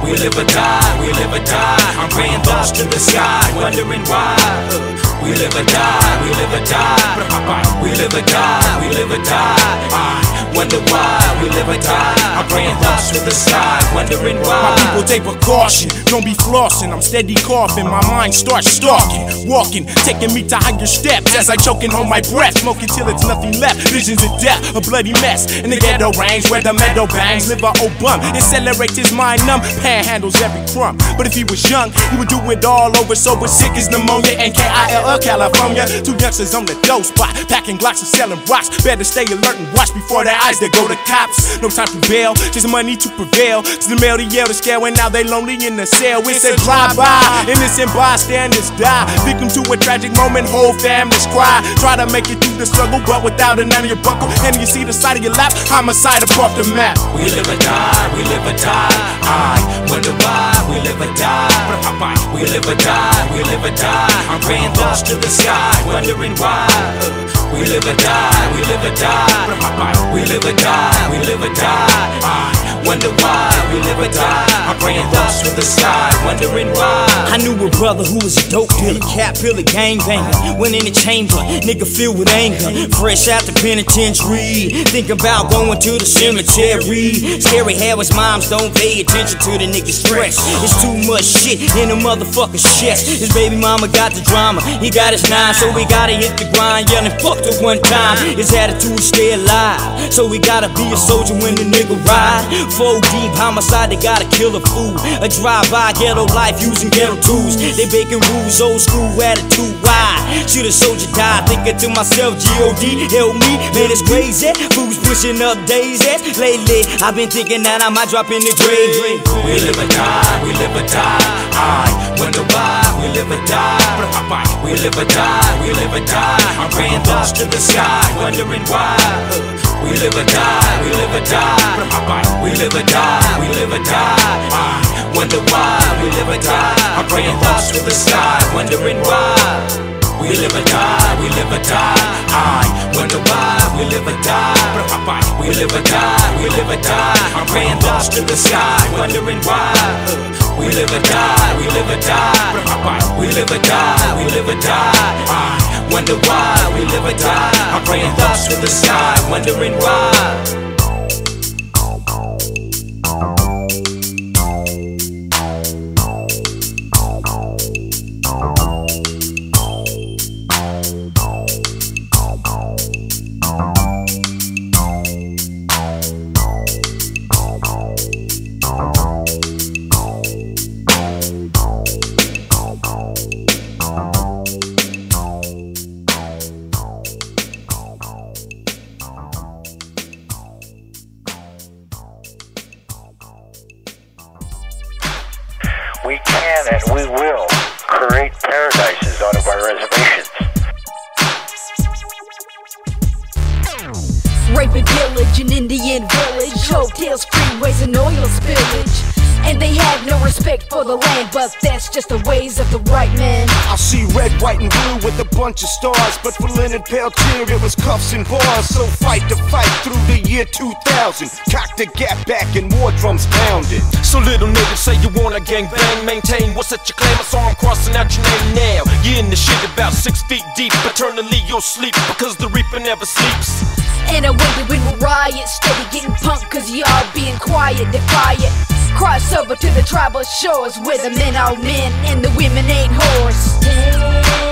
We live or die, we live or die. I'm praying thoughts to the sky, wondering why. We live or die, we live or die. We live or die, we live or die. I wonder why we live or die. I'm praying thoughts to the sky, wondering why. My people take precaution, don't be flossing. I'm steady coughing, my mind starts stalking, walking, taking me to higher steps as I choking on my breath, smoking till it's nothing left. Visions of death, a bloody mess in the ghetto range where the meadow bangs. Live a old bum, accelerates his mind numb, panhandles every crumb. But if he was young, he would do it all over. So was sick as pneumonia and K-I-L-L, California. Two youngsters on the dope spot, packing glocks and selling rocks. Better stay alert and watch before their eyes they go to cops. No time to bail, just money to prevail. To the mail to yell to scale, and now they lonely in the cell. It's a drive-by, innocent bystanders die. Victim to a tragic moment, whole families cry. Try to make it through the struggle, but without a nine in your buckle, and you see the side of your lap, homicide above the map. We live or die, we live or die. I wonder why we live or die. We live or die, we live or die. I'm praying to the sky, wondering why. We live or die, we live or die. We live or die, we live or die. I wonder why we live or die. Praying thoughts to the sky, wondering why. I knew a brother who was a dope dealer, cat pillar, gang banger. Went in the chamber, nigga filled with anger. Fresh out the penitentiary, think about going to the cemetery. Scary how his moms don't pay attention to the nigga's stress. It's too much shit in a motherfucker's chest. His baby mama got the drama, he got his nine, so we gotta hit the grind, yelling fuck to one time. His attitude stay alive, so we gotta be a soldier when the nigga ride. Four deep homicide, they gotta kill a fool. A drive-by ghetto life using ghetto tools. They breaking rules, old school attitude. Why should a soldier die? Thinking to myself, G.O.D. help me, man, it's crazy. Fools pushing up daisies. Lately, I've been thinking that I might drop in the grave. We live or die, we live or die. I wonder why we live or die. We we live or die, we live or die. I'm praying thoughts to the sky, wondering why. We live or die, we live or die. We live or die, we live or die. I wonder why we live or die. I'm praying thoughts to the sky, wondering why. We live or die, we live or die. I wonder why we live or die. We live or die, we live or die. I'm praying thoughts to the sky, wondering why. We live or die, we live or die. We live or die, we live or die. I wonder why we live or die. I'm praying thoughts to the sky, wondering why. We just the ways of the right man. I see red, white, and blue with a bunch of stars. But for Leonard Peltier, it was cuffs and bars. So fight to fight through the year 2000. Cock the gap back and war drums pounded. So little niggas say you wanna gang bang, maintain what's at your claim. I saw 'em crossing out your name now. You in the shit about six feet deep. Eternally you'll sleep because the reaper never sleeps. And I wonder when we'll riot, steady getting punked, cause y'all being quiet, defiant. Cross over to the tribal shores where the men are men and the women ain't whores.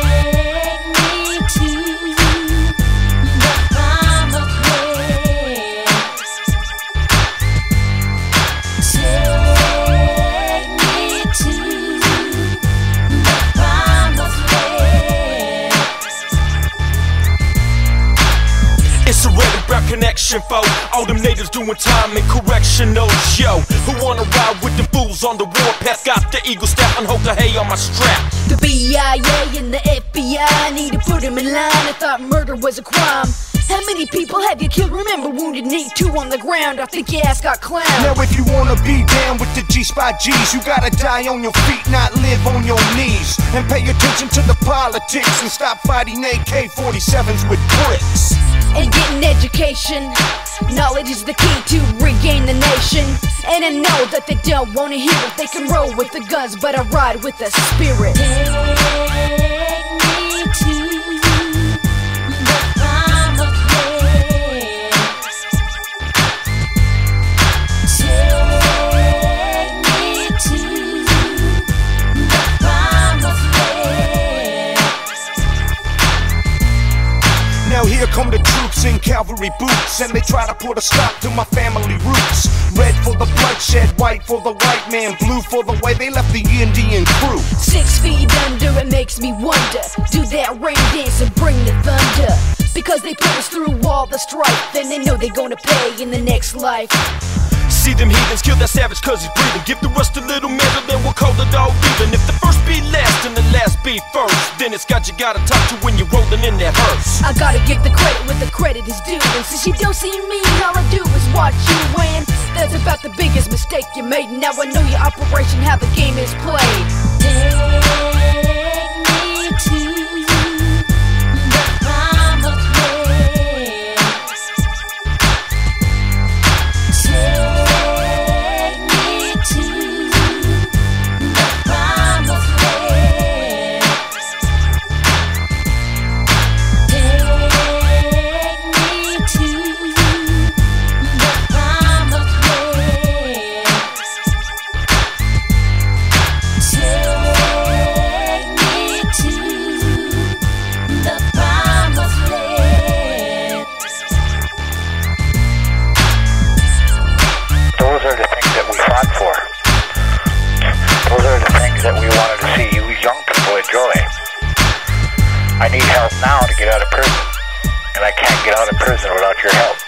Brown connection. All them natives doing time in correctional show. Who wanna ride with the fools on the warpath? Got the eagle staff and hold the hay on my strap. The BIA and the FBI need to put him in line. I thought murder was a crime. How many people have you killed? Remember wounded knee, two on the ground. I think your ass got clowned. Now if you wanna be down with the G spot G's, you gotta die on your feet, not live on your knees. And pay attention to the politics and stop fighting AK-47s with bricks. And getting education. Knowledge is the key to regain the nation. And I know that they don't wanna hear it. They can roll with the guns, but I ride with the spirit. Now here come the troops in cavalry boots, and they try to put a stop to my family roots. Red for the bloodshed, white for the white man, blue for the way they left the Indian crew. Six feet under, it makes me wonder. Do that rain dance and bring the thunder. Because they put us through all the strife, and they know they're gonna pay in the next life. See them heathens kill that savage cause he's breathing. Give the rest a little middle, then we'll call the dog even. If the first be last and the last be first, then it's got you gotta talk to when you're rolling in that hearse. I gotta give the credit where the credit is due. And since you don't see me, all I do is watch you win. That's about the biggest mistake you made. Now I know your operation, how the game is played. Those enjoy. I need help now to get out of prison, and I can't get out of prison without your help.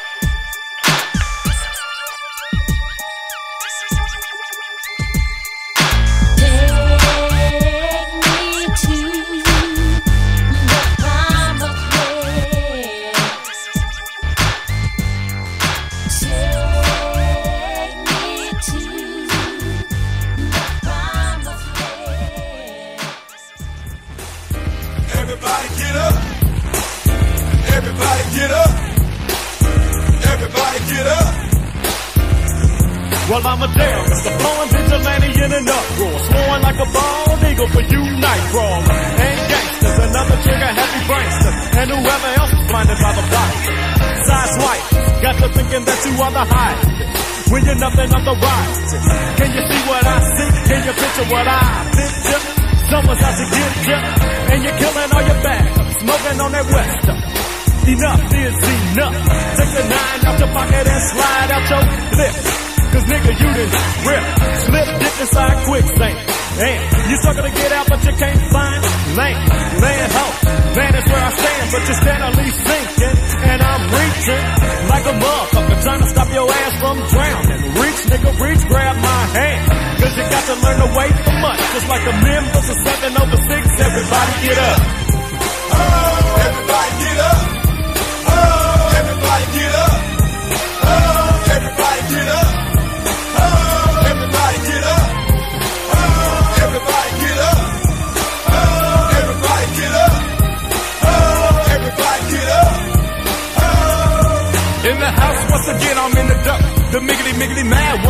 Struggle to get out, but you can't find land. Land hope, land is where I stand, but you're steadily sinking. And I'm reaching like a motherfucker, trying to stop your ass from drowning. Reach, nigga, reach, grab my hand. Cause you got to learn to wait for much. Just like the members of 7 over 6, everybody get up.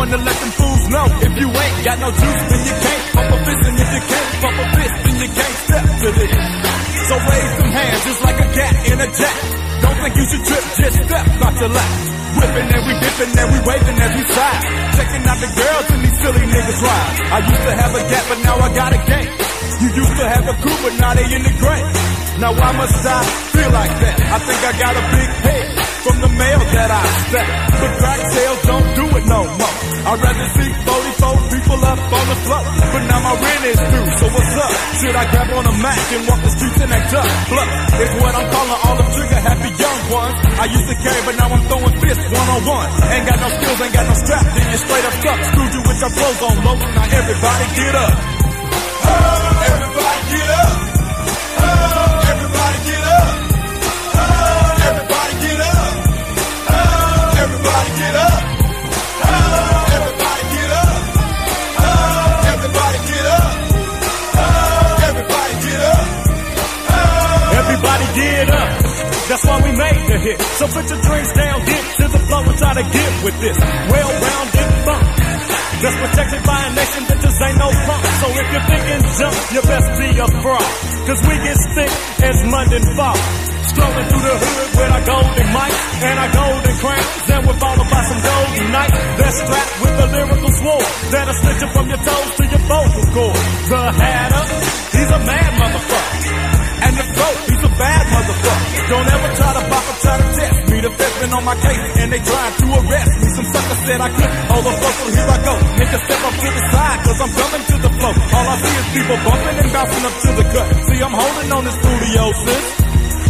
Wanna let them fools know. If you ain't got no juice, then you can't pump a fist, and if you can't pump a fist, then you can't step to this. So raise them hands, just like a cat in a jack. Don't think you should trip, just step out your lap. Whipping and we dipping and we waving as we side. Checking out the girls and these silly niggas ride. I used to have a gap, but now I got a gang. You used to have a crew, but now they in the grave. Now why must I feel like that? I think I got a big head from the mail that I stack. But crack sales don't do it no more. I'd rather see 44 people up on the floor. But now my rent is due, so what's up? Should I grab on a Mac and walk the streets and act up? Bluff is what I'm calling all the trigger happy young ones. I used to carry, but now I'm throwing fists one on one. Ain't got no skills, ain't got no strap, then you straight up stuck. Screwed you with your clothes on low. Now everybody get up. Hit. So put your drinks down, get to the floor and try to get with this. Well-rounded funk. That's protected by a nation that just ain't no punk. So if you're thinking jump, you best be a fraud. Cause we get thick as London fog. Strolling through the hood with our golden mic and our golden crowns. And we're followed by some golden knights. They're strapped with a lyrical sword that'll stitch you from your toes to your vocal cord. The Hatter, he's a mad motherfucker. And the throat, he's a bad motherfucker. Don't ever try to pop or try to test me. The feds been on my case and they trying to arrest me. Some sucker said I couldn't. The so here I go. Nigga step up to the side, cause I'm coming to the flow. All I see is people bumping and bouncing up to the cut. See, I'm holding on this scoliosis.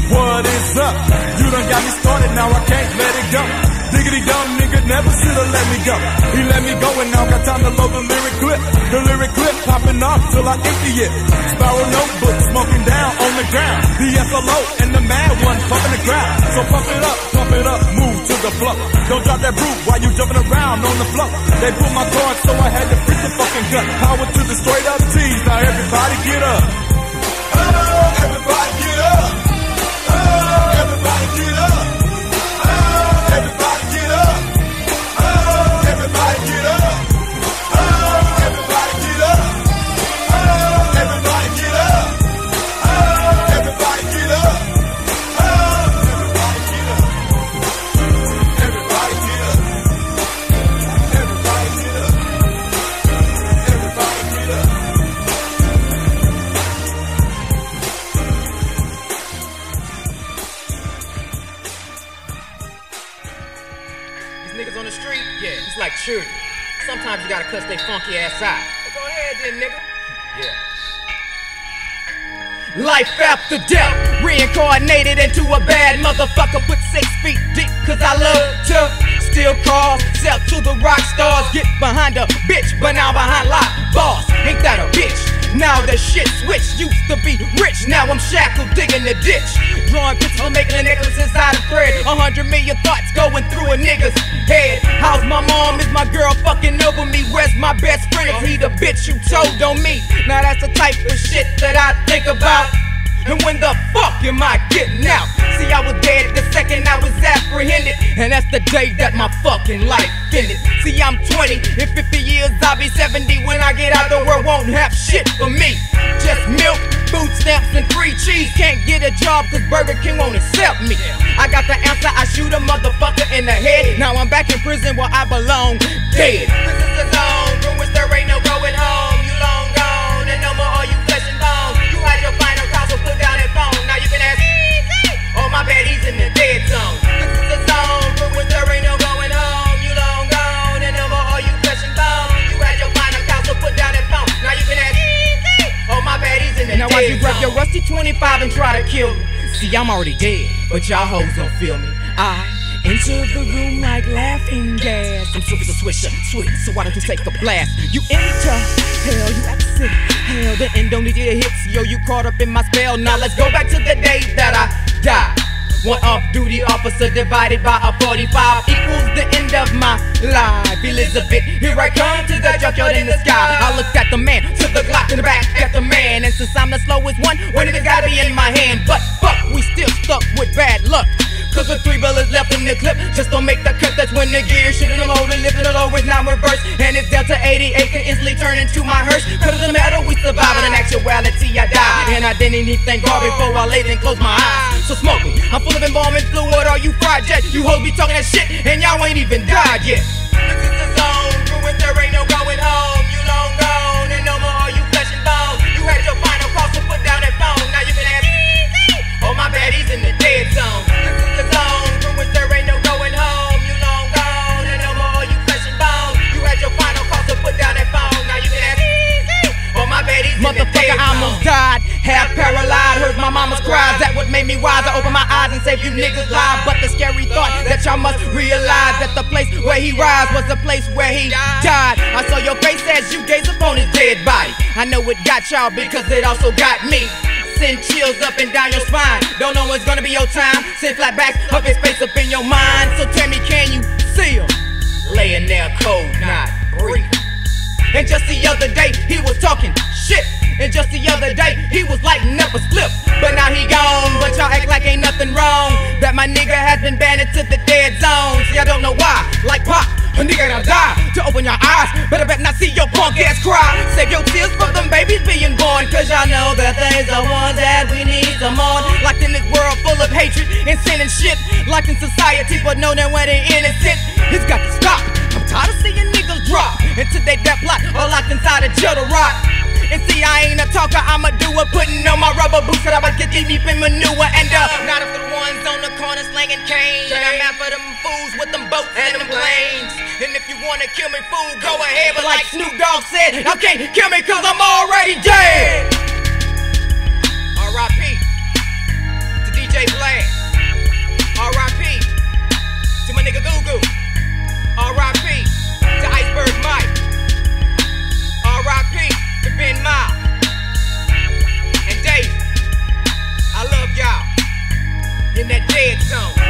What is up? You done got me started, now I can't let it go. Diggity dumb nigga never should've let me go. He let me go and now got time to load the lyric clip. The lyric clip popping off till I empty it. Sparrow notebook smoking down on the ground. The SLO and the mad one pumping the crowd. So pump it up, pump it up, move to the flow. Don't drop that brute while you jumping around on the floor. They pulled my card so I had to freak the fucking gut. Power to the straight up T's. Now everybody get up. Oh, everybody get up. Oh, everybody get up. Cuss they funky ass out. Go ahead then, nigga. Yeah. Life after death, reincarnated into a bad motherfucker, put six feet deep, cause I love to steal cars, sell to the rock stars, get behind a bitch, but now behind locked bars. Ain't that a bitch? Now the shit switched, used to be rich, now I'm shackled digging the ditch. Drawing pictures, making a necklace inside a thread. A hundred million thoughts going through a nigga's head. How's my mom? Is my girl fucking over me? Where's my best friend? Is he the bitch you told on me? Now that's the type of shit that I think about. And when the fuck am I getting out? See, I was dead the second I was apprehended. And that's the day that my fucking life ended. See, I'm 20, in 50 years I'll be 70. When I get out, the world won't have shit for me. Just milk, food stamps, and free cheese. Can't get a job cause Burger King won't accept me. I got the answer, I shoot a motherfucker in the head. Now I'm back in prison where I belong, dead. This is the zone which there ain't no going home. My he's in the dead zone. This is the zone from which there ain't no going home. You long gone, and no more you flesh and bone. You had your final call, put down that phone. Now you can ask easy. Oh my bad, he's in the Now dead you grab your rusty 25 and try to kill me? See, I'm already dead, but y'all hoes don't feel me. I enter the room like laughing gas. I'm swift as a swisher, sweet, so why don't you take a blast? You enter hell, you exit hell. The end don't need you to hit, yo, you caught up in my spell. Now let's go back to the day that I died. One off-duty officer divided by a 45 equals the end of my life. Elizabeth, here I come to the junkyard in the sky. I looked at the man, to the Glock in the back at the man, and since I'm the slowest one, one of it's gotta be in my hand. But fuck, we still stuck with bad luck. Cause with three bullets left in the clip, just don't make the cut. That's when the gear shit in the motor, lifting it over, is now reversed. And it's Delta 88 can instantly turn into my hearse. Cause of the matter, we survive, but in actuality, I die. And I didn't even thank God before I laid and closed my eyes. So smoke me, I'm full of embalming fluid. Are you project? You hoes be talking that shit, and y'all ain't even died yet. This is the zone, which there ain't no Motherfucker, almost died. Half paralyzed, heard my mama's cries. That what made me wise. I opened my eyes and saved you niggas lives. But the scary thought that y'all must realize that the place where he rise was the place where he died. I saw your face as you gaze upon his dead body. I know it got y'all because it also got me. Send chills up and down your spine. Don't know when's gonna be your time. Send flat back up in space up in your mind. So tell me, can you see him? Laying there cold, not breathing. And just the other day, he was talking shit. And just the other day, he was like never slip. But now he gone, but y'all act like ain't nothing wrong. That my nigga has been banned to the dead zone. See, I don't know why. Like pop, a nigga gonna die. To open your eyes, better bet not see your punk ass cry. Save your tears for them babies being born. Cause y'all know that they's the ones that we need to mourn. Locked in this world full of hatred and sin and shit. Locked in society, but know that when they innocent, it's got to stop. I'm tired of seeing niggas drop into they death plot or locked inside a jail to rot. And see, I ain't a talker, I'ma do it. Putting on my rubber boots, cause I'ma get deep in manure. And uh, not for the ones on the corner slanging cane. I'm out for them fools with them boats and them planes. And if you wanna kill me, fool, go ahead. But like Snoop Dogg said, you can't kill me cause I'm already dead. R.I.P. to DJ Blast. To Mike. R.I.P. to Ben Mile. And Dave. I love y'all. In that dead zone.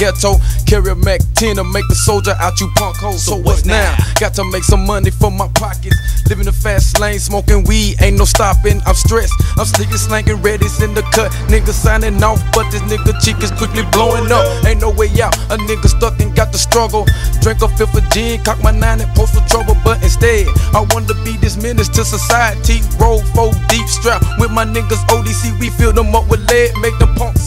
Ghetto. Carry a Mac 10 to make the soldier out you punk hoes. So, what's now? Got to make some money for my pockets. Living the fast lane, smoking weed, ain't no stopping. I'm stressed, I'm sticking, slanking, ready, in the cut. Nigga signing off, but this nigga cheek is quickly blowing up. Ain't no way out, a nigga stuck and got the struggle. Drink a fifth of gin, cock my nine and post for trouble, but instead, I want to be this menace to society. Roll four deep strap with my niggas ODC, we fill them up with lead, make them punk suckers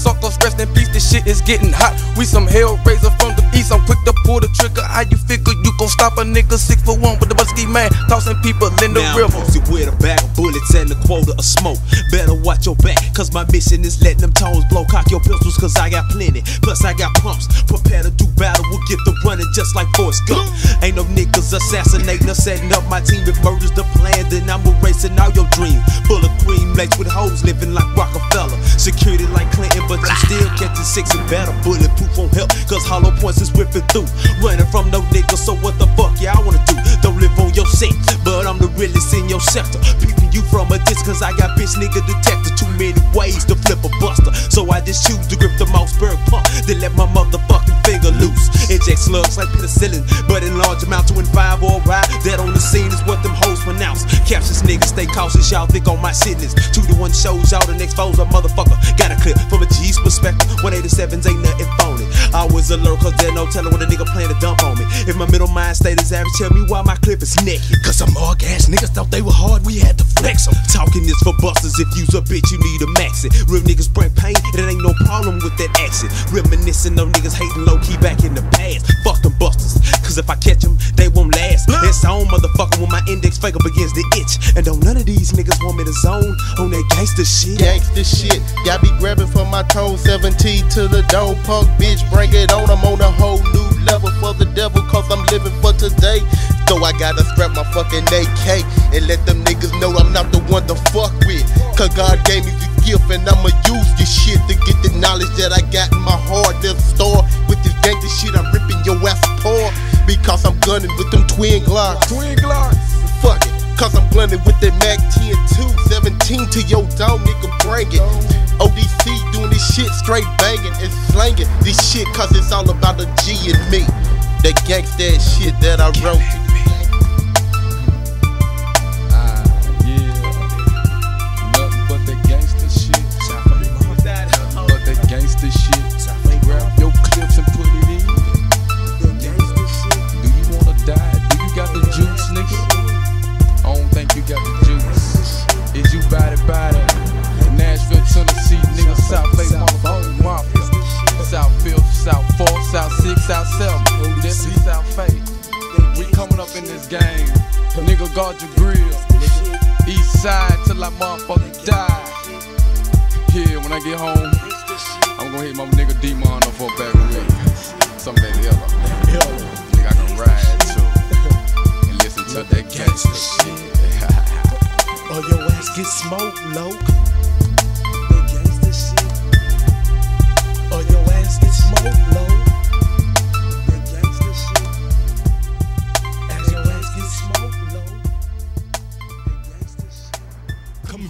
rest in peace. This shit is getting hot. We some hellraiser from the east, I'm quick to pull the trigger. How you figure gon' stop a nigga six for one with the busky man, tossing people in the now river? I'm with a bag of bullets and a quota of smoke. Better watch your back, cause my mission is letting them tones blow. Cock your pistols, cause I got plenty. Plus, I got pumps. Prepare to do battle, we'll get the running just like Forrest Gump. Ain't no niggas assassinating or setting up my team. If murder's the plan, then I'm erasing all your dreams. Full of cream, laced with hoes, living like Rockefeller. Security like Clinton, but you still catching six and better. Bulletproof won't help, cause hollow points is whipping through. Running from no niggas, so what the fuck, yeah, I wanna do? Don't live on your set, but I'm the realest in your sector. Peeping you from a distance, cause I got bitch nigga detector. Too many ways to flip a buster. So I just choose to grip the Mossberg pump, then let my motherfucking finger loose. Inject slugs like penicillin, but in large amount to five or ride. That on the scene is what them hoes pronounce. Captions niggas stay cautious, y'all think on my shitness. Two to one shows y'all the next foes a motherfucker. Got a clip from a G's perspective. 187s ain't nothing phony. I was alert cause there's no telling when a nigga plan to dump on me. If my middle mind state is average, tell me why my clip is naked. Cause some all gas niggas thought they were hard, we had to flex 'em. Talking this for busters, if you's a bitch, you need to max it. Real niggas bring pain, and it ain't no problem with that accent. Reminiscing of niggas hating low key back in the past. Fuck them busters, cause if I catch them, they won't last. It's on motherfucker when my index finger begins to itch. And don't none of these niggas want me to zone on that gangster shit. Gangsta shit, got me grabbing from my tone 17 to the dome punk bitch. Bring it on, I'm on a whole new level for the devil, cause I'm living for today. So I gotta strap my fucking AK and let them niggas know I'm not the one to fuck with. Cause God gave me this gift and I'ma use this shit to get the knowledge that I got in my heart. They'll store with this gangsta shit, I'm ripping your ass apart. Because I'm gunning with them twin glocks. Twin glocks. Fuck it. Cause I'm blending with that Mac 10 2, 17 to your dome, nigga, bring it. ODC doing this shit straight banging and slanging this shit cause it's all about the G and me. That gangsta shit that I wrote. Ah, Nothing but that gangster shit. South Lake, mafia. South Fifth, South Fourth, South Six, South Seven, this is South Fate. We coming up in this game. Nigga, guard your grill. East side till I motherfucking die. Yeah, when I get home, I'm gonna hit my nigga D-Mon up for a bag of weed. Someday the other. Nigga, I can ride too. And listen to that gangsta shit. [laughs] Or oh, your ass get smoked, low.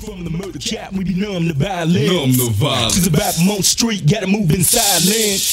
From the murder cap, we be numb to violence. Numb to violence. Cause about Mount Street, gotta move in silence.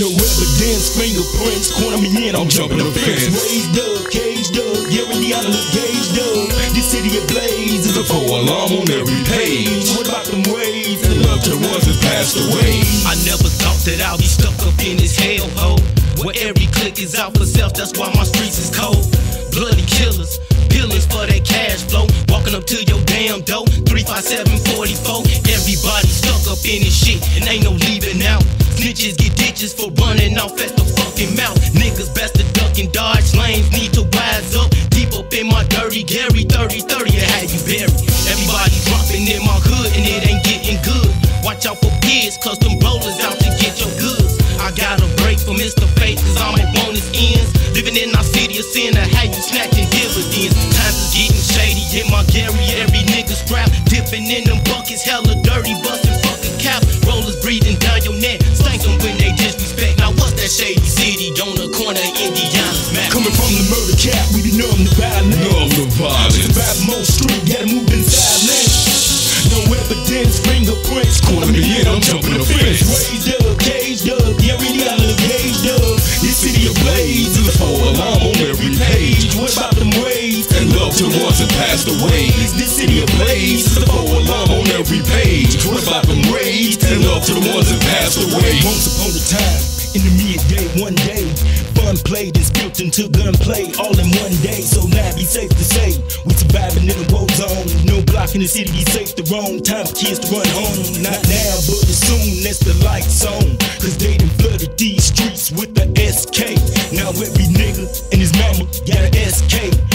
No evidence, fingerprints, corner me in, I'm jumping the fence. Raised up, caged up, yeah, Indiana look gauged up. This city ablaze is a four alarm on every page. What about them ways? The loved ones that passed away. I never thought that I'd be stuck up in this hellhole. Where every click is out for self, that's why my streets is cold. Bloody killers, billions for that cash flow. Walking up to your damn door, 35744. Everybody stuck up in this shit, and ain't no leaving out. Snitches get ditches for running off at the fucking mouth. Niggas best to duck and dodge lanes, need to wise up. Deep up in my dirty Gary 30 30, I had you buried. Everybody dropping in my hood, and it ain't getting good. Watch out for kids, cause them rollers out to get your goods. I got a break from Mr. Fate, cause ends. Living in our city of sin, I had you snatching dividends. Times is getting shady, in my Gary, every nigga strap. Dipping in them buckets, hella dirty, busting fucking cap. Rollers breathing down your neck, stank them when they disrespect. Now what's that shady city on the corner of Indiana's map? Coming from the murder cap, we be numb to violence. Numb to violence. About Mount Street, gotta move in silence. No evidence, fingerprints, corner me in, I'm jumping the fence. Raised up, passed away. This city ablaze, the four alarm on every page. About them raised and love to the ones that passed away? Once upon a time, in the midday, one day, fun played and spilled into gunplay all in one day. So now be safe to say, we surviving in a war zone. No block in the city, be safe to roam. Time for kids to run home. Not now, but as soon as the lights on. Cause they done flooded these streets with the SK. Now every nigga and his mama got an SK.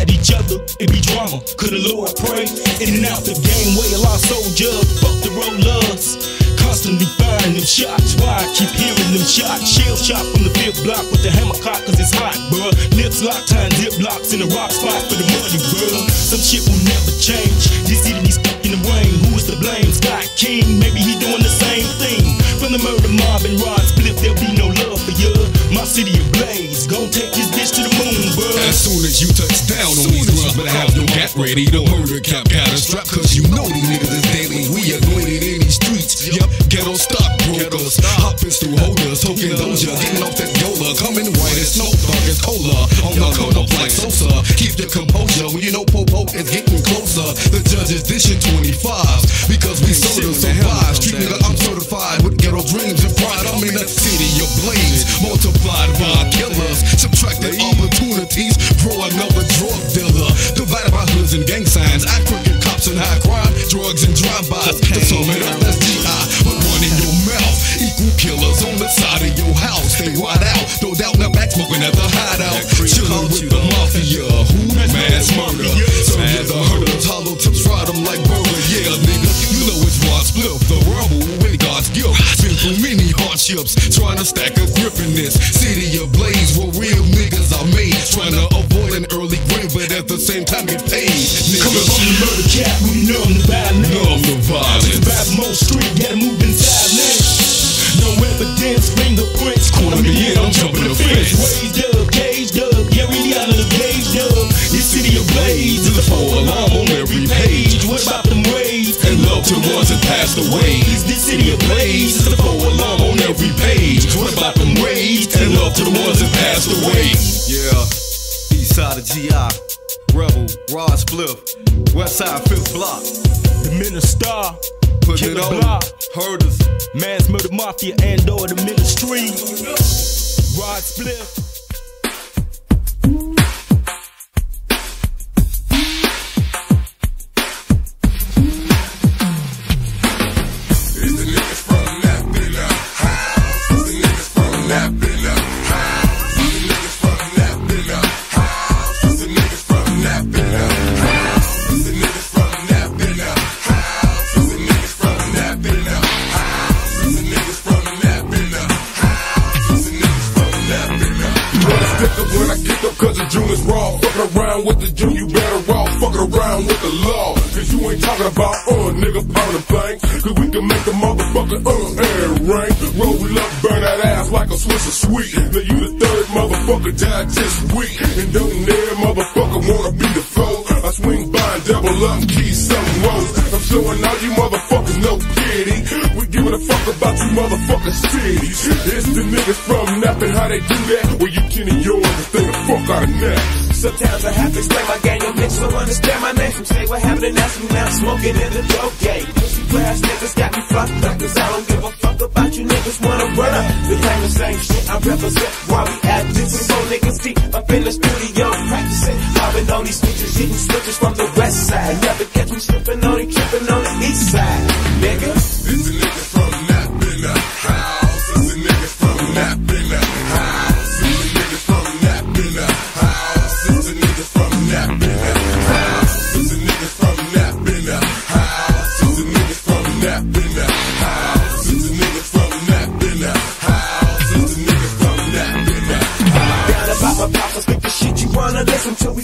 At each other, it be drama. Could the Lord pray? In and out the game, way a lost soldier. Fuck the rollers. Constantly firing them shots. Why I keep hearing them shots? Shell shot from the fifth block with the hammer cock, cause it's hot, bruh. Lips locked, tying zip blocks in a rock spot for the money, bruh. Some shit will never change. This city be stuck in the rain. Who is to blame? Scott King, maybe he doing the same thing. From the murder mob and Rod Split, there'll be no love for ya. My city ablaze. Gon' take this bitch to the moon, bruh. As soon as you touch down on these runs, better have your gat ready. The murder cap got a strap, cause you know these niggas is daily. We acquainted in these streets. Yup, ghetto stockbrokers. Hopping through holders, token doja, getting off that yola. Coming white as snow, dark as cola. On the code up like Sosa. Keep the composure when you know Popo is getting closer. The judge is dishing 25s because we sold survive. Street of multiplied by killers. Subtracted opportunities, grow another drug dealer. Divided by hoods and gang signs, I crooked cops and high crime, drugs and drive-bys. To sum it up, many trying to stack a grip in this city of blaze where real niggas are made. Trying to avoid an early grave, but at the same time get paid. Coming from the murder cap, we numb the violence. Numb the violence. Survive Mo Street, gotta move in silence. No evidence, fingerprints. Corner me in, I'm jumping the fence. Raised up, caged up, yeah, we out of the caged up. This city ablaze, there's a four alarm on every page. What about them raised? And love to the ones that passed away. This city ablaze, there's every page. What about them raised? And love to the ones that passed away. Yeah, east side of GI, Rebel, Rod Spliff, west side, fifth block. The minister, Putting it Killer on, Block. herders. Mask Murda Mafia and or the ministry. Rod Spliff. Is raw. Fucking around with the June, you better off. Fucking around with the law. Cause you ain't talking about, uh, nigga, pounding thing. Cause we can make the motherfucker, uh, air rain. Roll up, burn that ass like a Swiss of sweet. Now you the third motherfucker died this week. And don't dare motherfucker wanna be the foe. I swing by and double up, key some woes. I'm showing all you motherfuckers no pity. We giving a fuck about you motherfucker cities. It's the niggas from Napa, how they do that? Well, you can yours and the fuck. Sometimes I have to explain my game, your bitch don't understand my name. Some say what happened and ask me now, smoking in the dope game. Pussy ass niggas got me fucked up, cause I don't give a fuck about you niggas wanna run up. They claim the same shit, I represent while we this. We four niggas deep up in the studio practicing. Mobbing on these switches, hitting switches from the west side. Never catch me slipping on it, tripping on the east side. Nigga. It's the niggas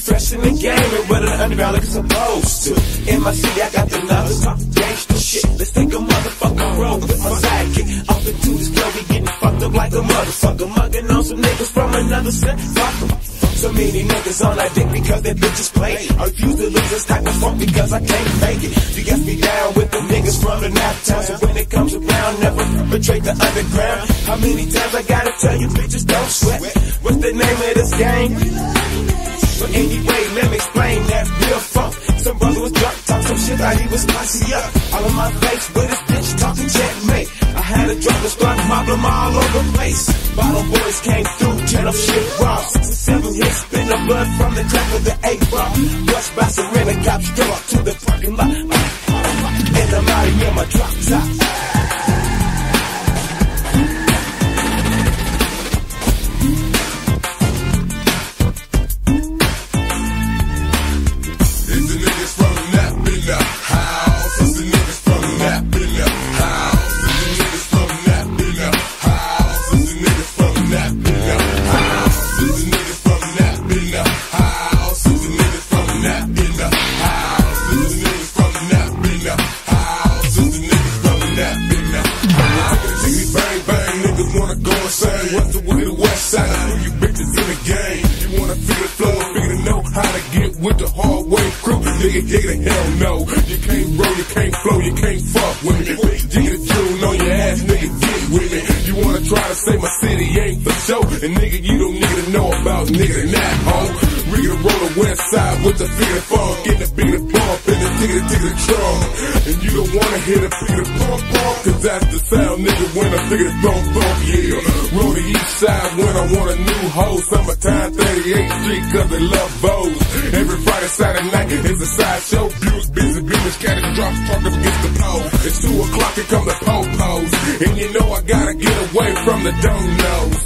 fresh in the game and running the underground like it's supposed to. In my city, I got the numbers, talk gangsta shit. Let's take a motherfucking road with my sidekick. Up into this club, we getting fucked up like a motherfucker. Mugging on some niggas from another set. Fuck 'em. So many niggas on that dick because their bitches play. I refuse to lose this type of funk because I can't fake it. You got me down with the niggas from the nap town. So when it comes around, never perpetrate the underground. How many times I gotta tell you bitches don't sweat? What's the name of this gang? But anyway, let me explain that real funk. Some brother was drunk, talk some shit like he was classy up. All in my face with his bitch talking checkmate. I had a drunk and start mobbing all over the place. Bottle boys came through, up shit raw. Six or seven hits, spin the blood from the crack of the eight ball. Rushed by Serena, cops up to the parking lot. And I'm out of here, my drop top. Nigga, nigga, hell no. You can't roll, you can't flow, you can't fuck with me. Jiggy the tune on your ass, nigga, get with me. You wanna try to say my city ain't for show, and nigga, you don't need to know about nigga that, home. Rigger to roll the west side with the of funk, get the of bump, and the ticket ticket drum. And you don't wanna hear the of pump pump, cause that's the sound, nigga, when I figure the thump thump, yeah. The east side when I want a new hoe, summertime 38th Street, cause they love Vogue. Every Friday, Saturday night is a sideshow, Buick, busy, business, catastrophe, parked up against the pole. It's two o'clock, here come the po-pos, and you know I gotta get away from the donos.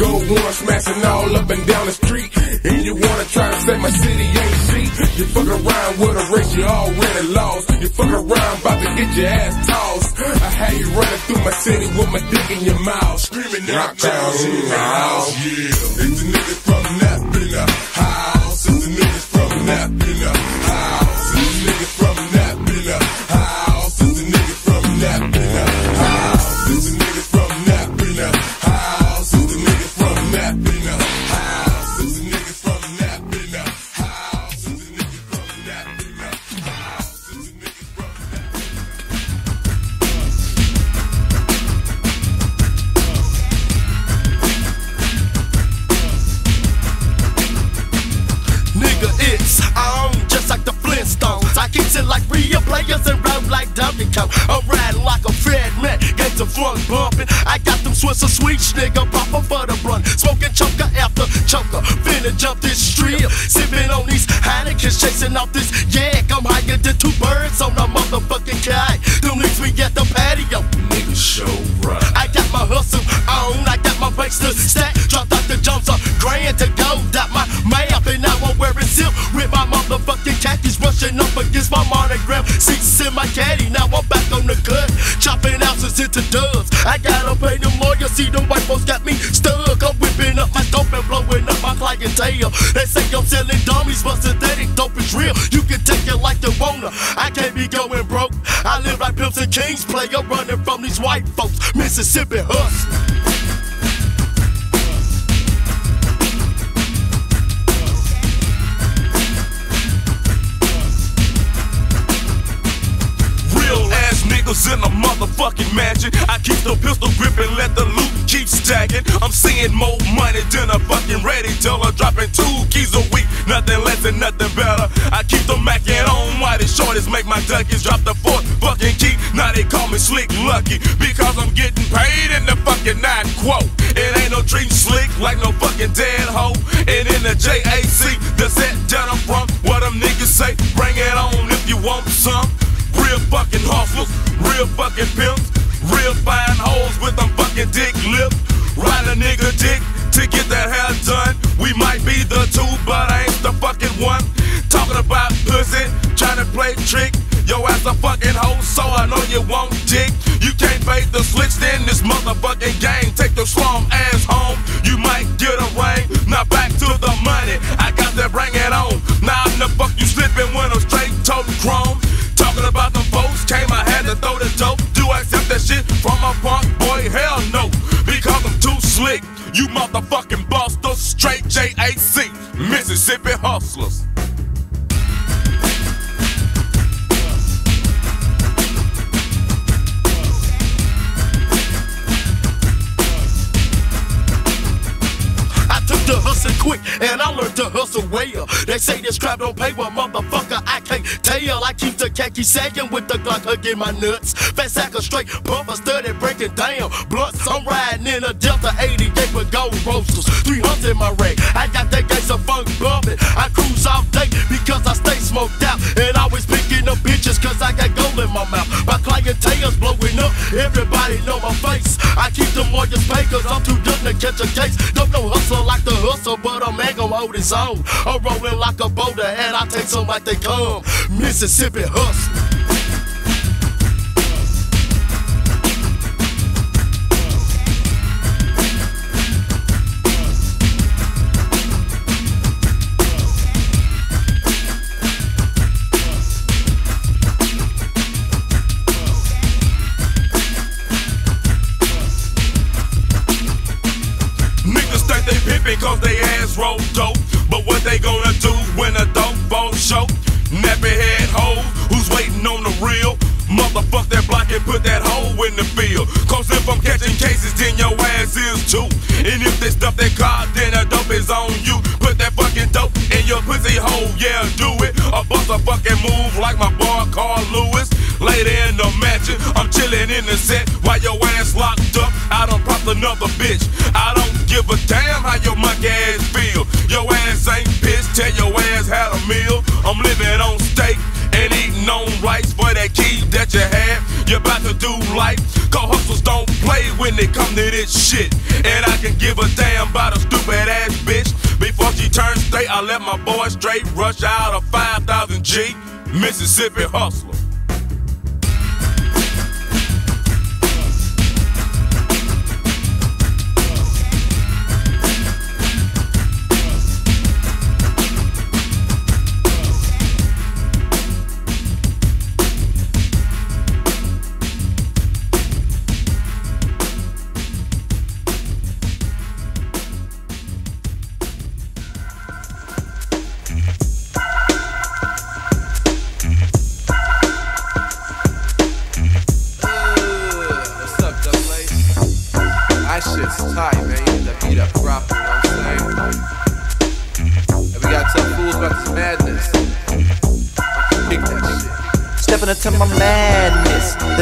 Go one, smashing all up and down the street, and you wanna try to say my city ain't cheap. You fuck around with a race you already lost. You fuck around, about to get your ass tossed. I had you running through my city with my dick in your mouth, screaming out crowds in the house. Yeah, it's the niggas from Nap in the house. It's the niggas from Nap in the house. Them Swiss sweets, nigga, pop for the blunt. Smoking choker after choker, finna jump this strip. Sipping on these Heinekens, chasing off this yak. I'm higher than two birds on a motherfucking kite. Them leaves me at the patio. Nigga, show right. I got my hustle on, I got my base to stack. Dropped out the jumps, a grand to go. Got my map and now I'm wearing silk with my motherfucking khakis rushing up against my monogram. Seats in my caddy, into dubs. I gotta pay them lawyers, see them white folks got me stuck. I'm whipping up my dope and blowing up my clientele. They say I'm selling dummies, but synthetic dope is real. You can take it like you wanna. I can't be going broke. I live like pimps and kings, player running from these white folks. Mississippi hustle. A motherfucking mansion. I keep the pistol grip and let the loot keep stacking. I'm seeing more money than a fucking ready teller. Dropping two keys a week, nothing less and nothing better. I keep the macking on while the shorties make my duckies. Drop the fourth fucking key, now they call me Slick Lucky. Because I'm getting paid in the fucking nine quote. It ain't no dream slick like no fucking dead hoe. And in the JAC, the set that I'm from, what them niggas say, bring it on if you want some. Real fucking hustlers, real fucking pimps, real fine hoes with them fucking dick lips. Ride a nigga dick to get that hair done. We might be the two, but I ain't the fucking one. Talking about pussy, trying to play trick. Yo ass a fucking hoe, so I know you won't dick. You can't bait the switch, then this motherfucking game. Motherfucking busters, straight JAC, Mississippi hustlers. I took the hustle quick, and I learned to hustle well. They say this crap don't pay, well, motherfucker, I can't tell. I keep the khaki sagging with the Glock hugging my nuts. Fat sack of straight pump, I study breaking down. Blunts, I'm riding in a Delta 88 with gold roasters. 300 in my rack. I got that gangsta funk bumping. I cruise all day because I stay smoked out. And always picking up bitches cause I got gold in my mouth. My clientele's blowing up. Everybody know my face. I keep them lawyers paid cause I'm too dumb to catch a case. Don't know hustle like the hustle, but a man gon' hold his own. I'm rolling like a boulder and I take some like they come. Mississippi hustle. Too. And if they stuff that car, then the dope is on you. Put that fucking dope in your pussy hole, yeah, do it. Or bust a fucking move like my boy Carl Lewis. Later in the mansion, I'm chillin' in the set while your ass locked up. I done popped another bitch. I don't give a damn how your monkey ass feel. Your ass ain't pissed, tell your ass had a meal. I'm living on steak and eating on rice for that key that you have. You're about to do life. Don't play when they come to this shit. And I can give a damn about a stupid ass bitch. Before she turns straight, I let my boy straight rush out of 5,000 G. Mississippi hustler.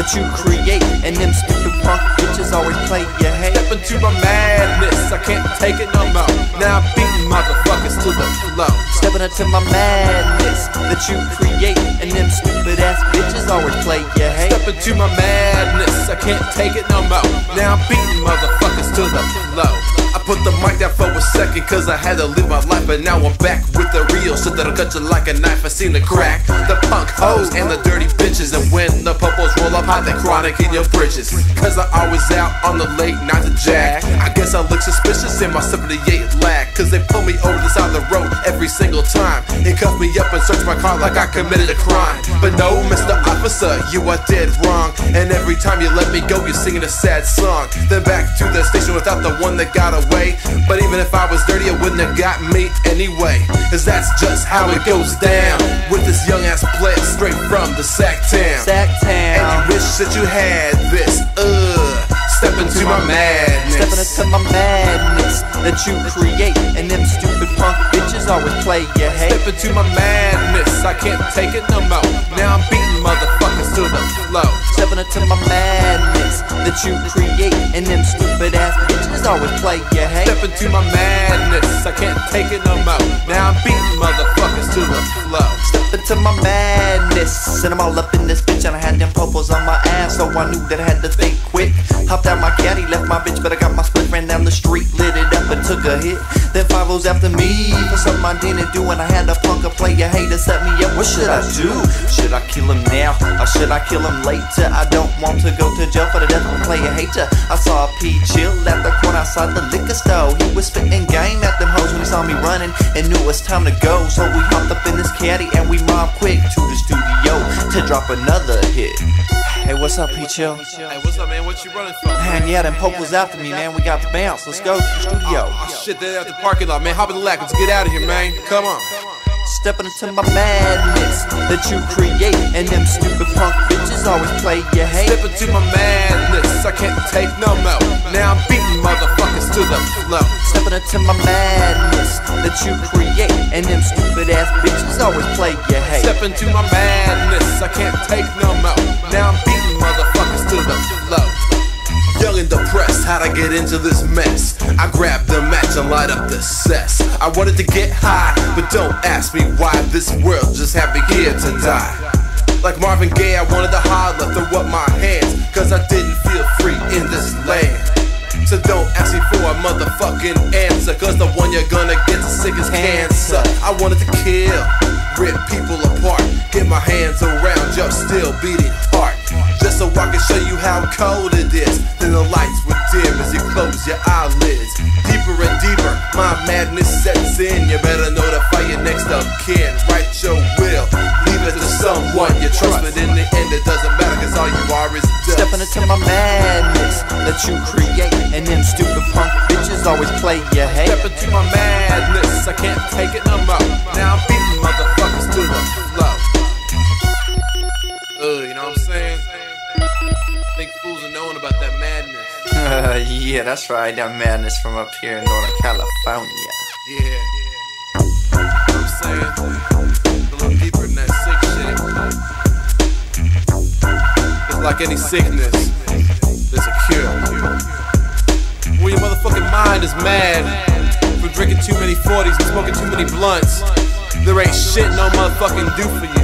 That you create, and them stupid punk bitches always play your hate. Step into my madness, I can't take it no more. Now I'm beating motherfuckers to the flow. Stepping into my madness that you create, and them stupid ass bitches always play your hate. Step into my madness, I can't take it no more. Now I'm beating motherfuckers to the flow. Put the mic down for a second cause I had to live my life But now I'm back with the real shit that'll cut you like a knife. I seen the crack, the punk hoes and the dirty bitches. And when the pupils roll up, hide the chronic in your bridges. Cause I always out on the late night to jack. I guess I look suspicious in my 78 lack Cause they pull me over the side of the road every single time. And cuff me up and search my car like I committed a crime. But no, Mr. Officer, you are dead wrong. And every time you let me go, you're singing a sad song. Then back to the station without the one that got away But even if I was dirty, it wouldn't have got me anyway. Cause that's just how it goes down With this young ass player straight from the sack town. Sack town. And you wish that you had this, ugh Step into my madness. Stepping into my madness that you create, and them stupid punk bitches always play your hate. Step into my madness, I can't take it no more. Now I'm beating motherfuckers to the flow Stepping into my madness that you create, and them stupid ass bitches always play your hate. Step into my madness, I can't take it no more Now I'm beating motherfuckers to the flow Step into my madness, and I'm all up in this bitch, and I had them popos on my ass, so I knew that I had to think quick. Hopped out my caddy, left my bitch, but I got my split, ran down the street, lit it up, and took a hit. Then five O's after me for something I didn't do, and I had a punk a player hater set me up. What should I do? Should I kill him now, or should I kill him later? I don't want to go to jail for the death of a player hater. I saw a P chill at the corner outside the liquor store. He was spitting game at them hoes when he saw me running and knew it was time to go. So we hopped up in this caddy and we mobbed quick to the studio to drop another hit. Hey, what's up, P Chill? Hey, what's up, man? What you running from? Man, yeah, them popos after me, man. We got to bounce. Let's go to the studio. Oh, shit, they're at the parking lot, man. Hop in the lack. Let's get out of here, man. Come on. Stepping into my madness that you create, and them stupid punk bitches always play your hate. Step into my madness, I can't take no more. Now I'm beating motherfuckers to the flow. Stepping into my madness that you create, and them stupid ass bitches always play your hate. Step into my madness, I can't take no more. Now I'm beating motherfuckers to the flow. Young and depressed, how'd I get into this mess? I grabbed the match and light up the cess. I wanted to get high, but don't ask me why this world just me here to die. Like Marvin Gaye, I wanted to holler, throw up my hands, cause I didn't feel free in this land. So don't ask me for a motherfucking answer, cause the one you're gonna get sick as cancer. I wanted to kill, rip people apart, get my hands around your still beating heart. Just so I can show you how cold it is. Then the lights would dim as you close your eyelids. Deeper and deeper, my madness sets in. You better notify your next of kin. Write your will, leave it to someone you trust. But in the end, it doesn't matter, cause all you are is dust. Stepping into my madness that you create, and them stupid punk bitches always play your hate. Step into my madness, I can't take it no more. Now I'm beating motherfuckers to the [laughs] yeah, that's right. That madness from up here in Northern California. Yeah. yeah. know what I'm saying? A little deeper than that sick shit. It's like any sickness, there's a cure. When your motherfucking mind is mad from drinking too many 40s and smoking too many blunts, there ain't shit no motherfucking do for you.